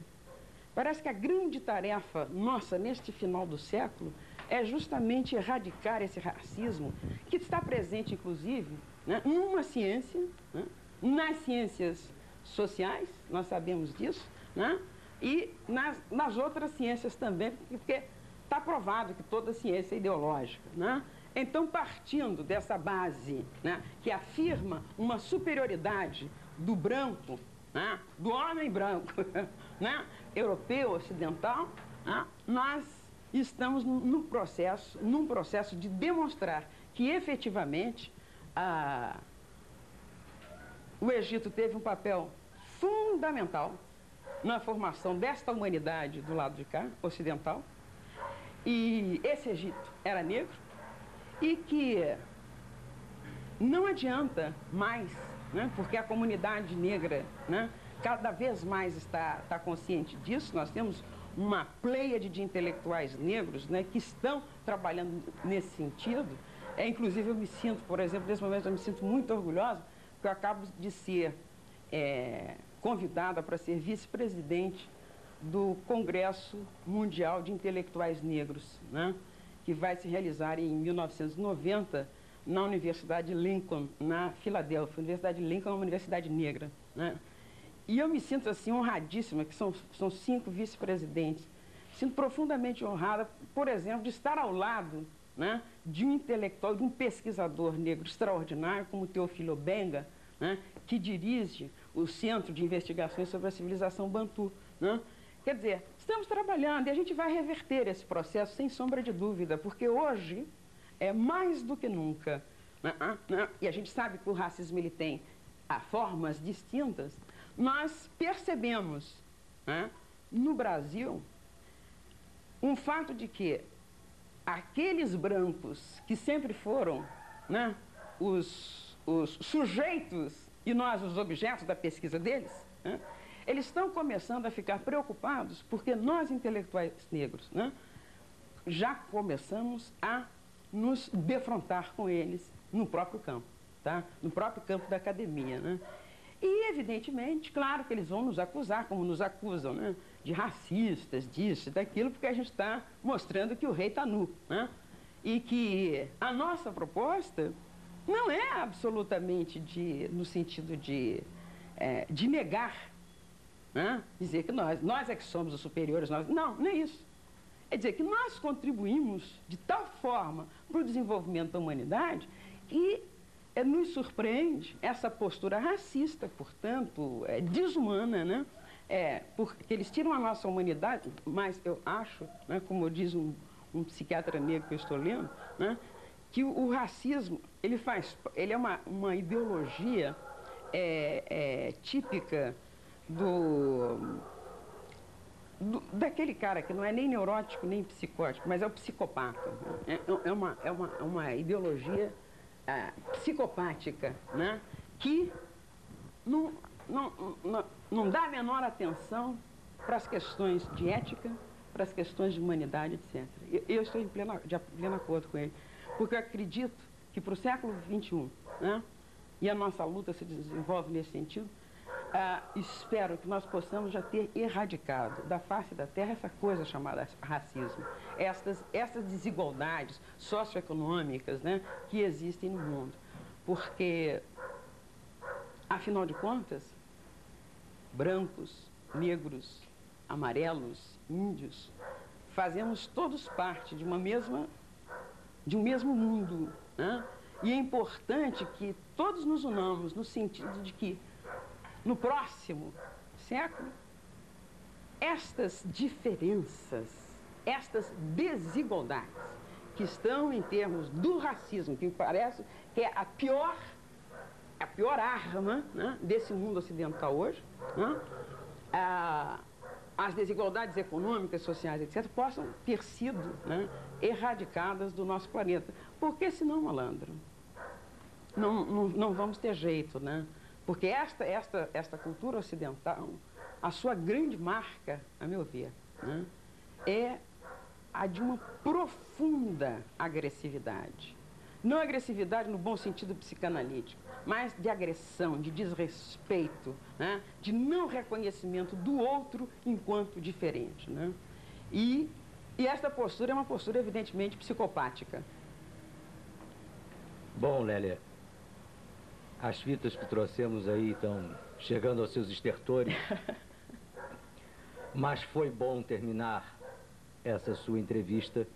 Parece que a grande tarefa nossa neste final do século é justamente erradicar esse racismo que está presente, inclusive, né, numa ciência, né, nas ciências sociais, nós sabemos disso, né? e nas, nas outras ciências também, porque está provado que toda ciência é ideológica. Né? Então, partindo dessa base né, que afirma uma superioridade do branco, né, do homem branco, [laughs] né, europeu, ocidental, né, nós estamos no processo, num processo de demonstrar que efetivamente a o Egito teve um papel fundamental na formação desta humanidade do lado de cá, ocidental. E esse Egito era negro e que não adianta mais, né, porque a comunidade negra né, cada vez mais está, está consciente disso. Nós temos uma pleiade de intelectuais negros né, que estão trabalhando nesse sentido. É, inclusive, eu me sinto, por exemplo, nesse momento, eu me sinto muito orgulhosa eu acabo de ser é, convidada para ser vice-presidente do Congresso Mundial de Intelectuais Negros, né, que vai se realizar em 1990 na Universidade Lincoln, na Filadélfia. Universidade Lincoln é uma universidade negra. Né? E eu me sinto assim honradíssima, que são, são cinco vice-presidentes. Sinto profundamente honrada, por exemplo, de estar ao lado né, de um intelectual, de um pesquisador negro extraordinário, como Teofilo Benga, né, que dirige o Centro de Investigações sobre a Civilização Bantu. Né? Quer dizer, estamos trabalhando e a gente vai reverter esse processo sem sombra de dúvida, porque hoje é mais do que nunca. Né, né, e a gente sabe que o racismo ele tem formas distintas. Nós percebemos né, no Brasil um fato de que aqueles brancos que sempre foram né, os, os sujeitos e nós os objetos da pesquisa deles, né, eles estão começando a ficar preocupados porque nós, intelectuais negros, né, já começamos a nos defrontar com eles no próprio campo, tá? no próprio campo da academia. Né? E, evidentemente, claro que eles vão nos acusar, como nos acusam, né? de racistas, disso, daquilo, porque a gente está mostrando que o rei está nu. Né? E que a nossa proposta não é absolutamente de, no sentido de, é, de negar, né? dizer que nós, nós é que somos os superiores. Nós, não, não é isso. É dizer que nós contribuímos de tal forma para o desenvolvimento da humanidade que é, nos surpreende essa postura racista, portanto, é, desumana, né? É, porque eles tiram a nossa humanidade, mas eu acho, né, como diz um, um psiquiatra negro que eu estou lendo, né, que o, racismo ele faz, ele é uma, uma ideologia é, é, típica do, do, daquele cara que não é nem neurótico nem psicótico, mas é o psicopata. Né? É, é, uma, é uma, uma ideologia é, psicopática, né? que não, não, não, não dá a menor atenção para as questões de ética, para as questões de humanidade, etc. Eu, eu estou em pleno, de pleno acordo com ele, porque eu acredito que para o século XXI, né, e a nossa luta se desenvolve nesse sentido, ah, espero que nós possamos já ter erradicado da face da terra essa coisa chamada racismo, estas, essas desigualdades socioeconômicas né, que existem no mundo. Porque, afinal de contas, brancos, negros, amarelos, índios, fazemos todos parte de uma mesma, de um mesmo mundo. Né? E é importante que todos nos unamos no sentido de que no próximo século estas diferenças, estas desigualdades que estão em termos do racismo, que me parece que é a pior, a pior arma né, desse mundo ocidental hoje, né, a, as desigualdades econômicas, sociais, etc., possam ter sido né, erradicadas do nosso planeta. Porque senão, malandro, não, não, não vamos ter jeito, né? Porque esta, esta, esta cultura ocidental, a sua grande marca, a meu ver, né, é a de uma profunda agressividade. Não agressividade no bom sentido psicanalítico, mas de agressão, de desrespeito, né? de não reconhecimento do outro enquanto diferente. Né? E, e esta postura é uma postura evidentemente psicopática. Bom, Lélia, as fitas que trouxemos aí estão chegando aos seus estertores. [laughs] Mas foi bom terminar essa sua entrevista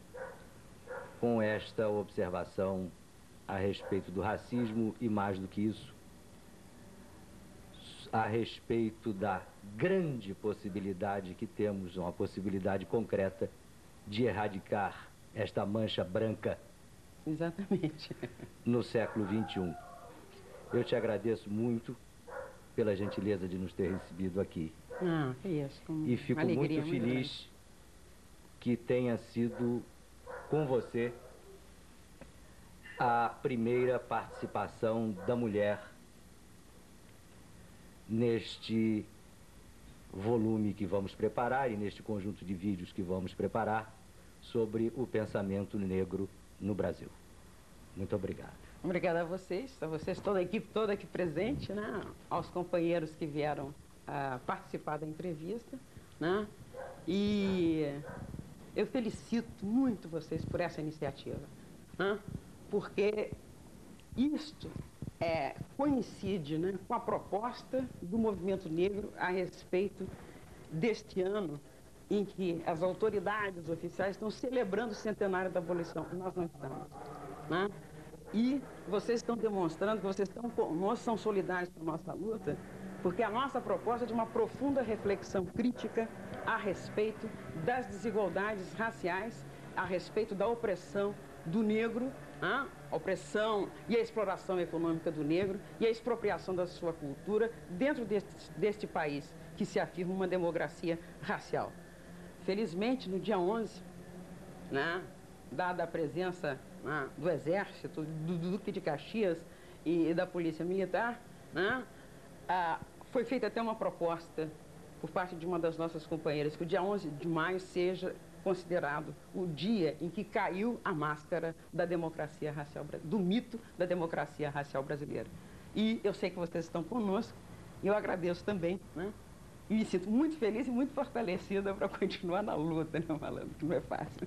com esta observação a respeito do racismo e, mais do que isso, a respeito da grande possibilidade que temos, uma possibilidade concreta de erradicar esta mancha branca. Exatamente. No século XXI. Eu te agradeço muito pela gentileza de nos ter recebido aqui. Ah, isso. E fico muito feliz que tenha sido com você a primeira participação da mulher neste volume que vamos preparar e neste conjunto de vídeos que vamos preparar sobre o pensamento negro no Brasil. Muito obrigado. Obrigada a vocês, a vocês, toda a equipe toda aqui presente, né? aos companheiros que vieram uh, participar da entrevista. Né? E eu felicito muito vocês por essa iniciativa. Né? porque isto é, coincide né, com a proposta do movimento negro a respeito deste ano em que as autoridades oficiais estão celebrando o centenário da abolição. Nós não estamos. Né? E vocês estão demonstrando que vocês estão conosco, são solidários com a nossa luta, porque a nossa proposta é de uma profunda reflexão crítica a respeito das desigualdades raciais, a respeito da opressão do negro a opressão e a exploração econômica do negro e a expropriação da sua cultura dentro deste, deste país que se afirma uma democracia racial. Felizmente, no dia 11, né, dada a presença né, do Exército, do, Duque de Caxias e, e da Polícia Militar, né, foi feita até uma proposta por parte de uma das nossas companheiras que o dia 11 de maio seja considerado o dia em que caiu a máscara da democracia racial, do mito da democracia racial brasileira. E eu sei que vocês estão conosco, e eu agradeço também, né? E me sinto muito feliz e muito fortalecida para continuar na luta, né, malandro? Que não é fácil.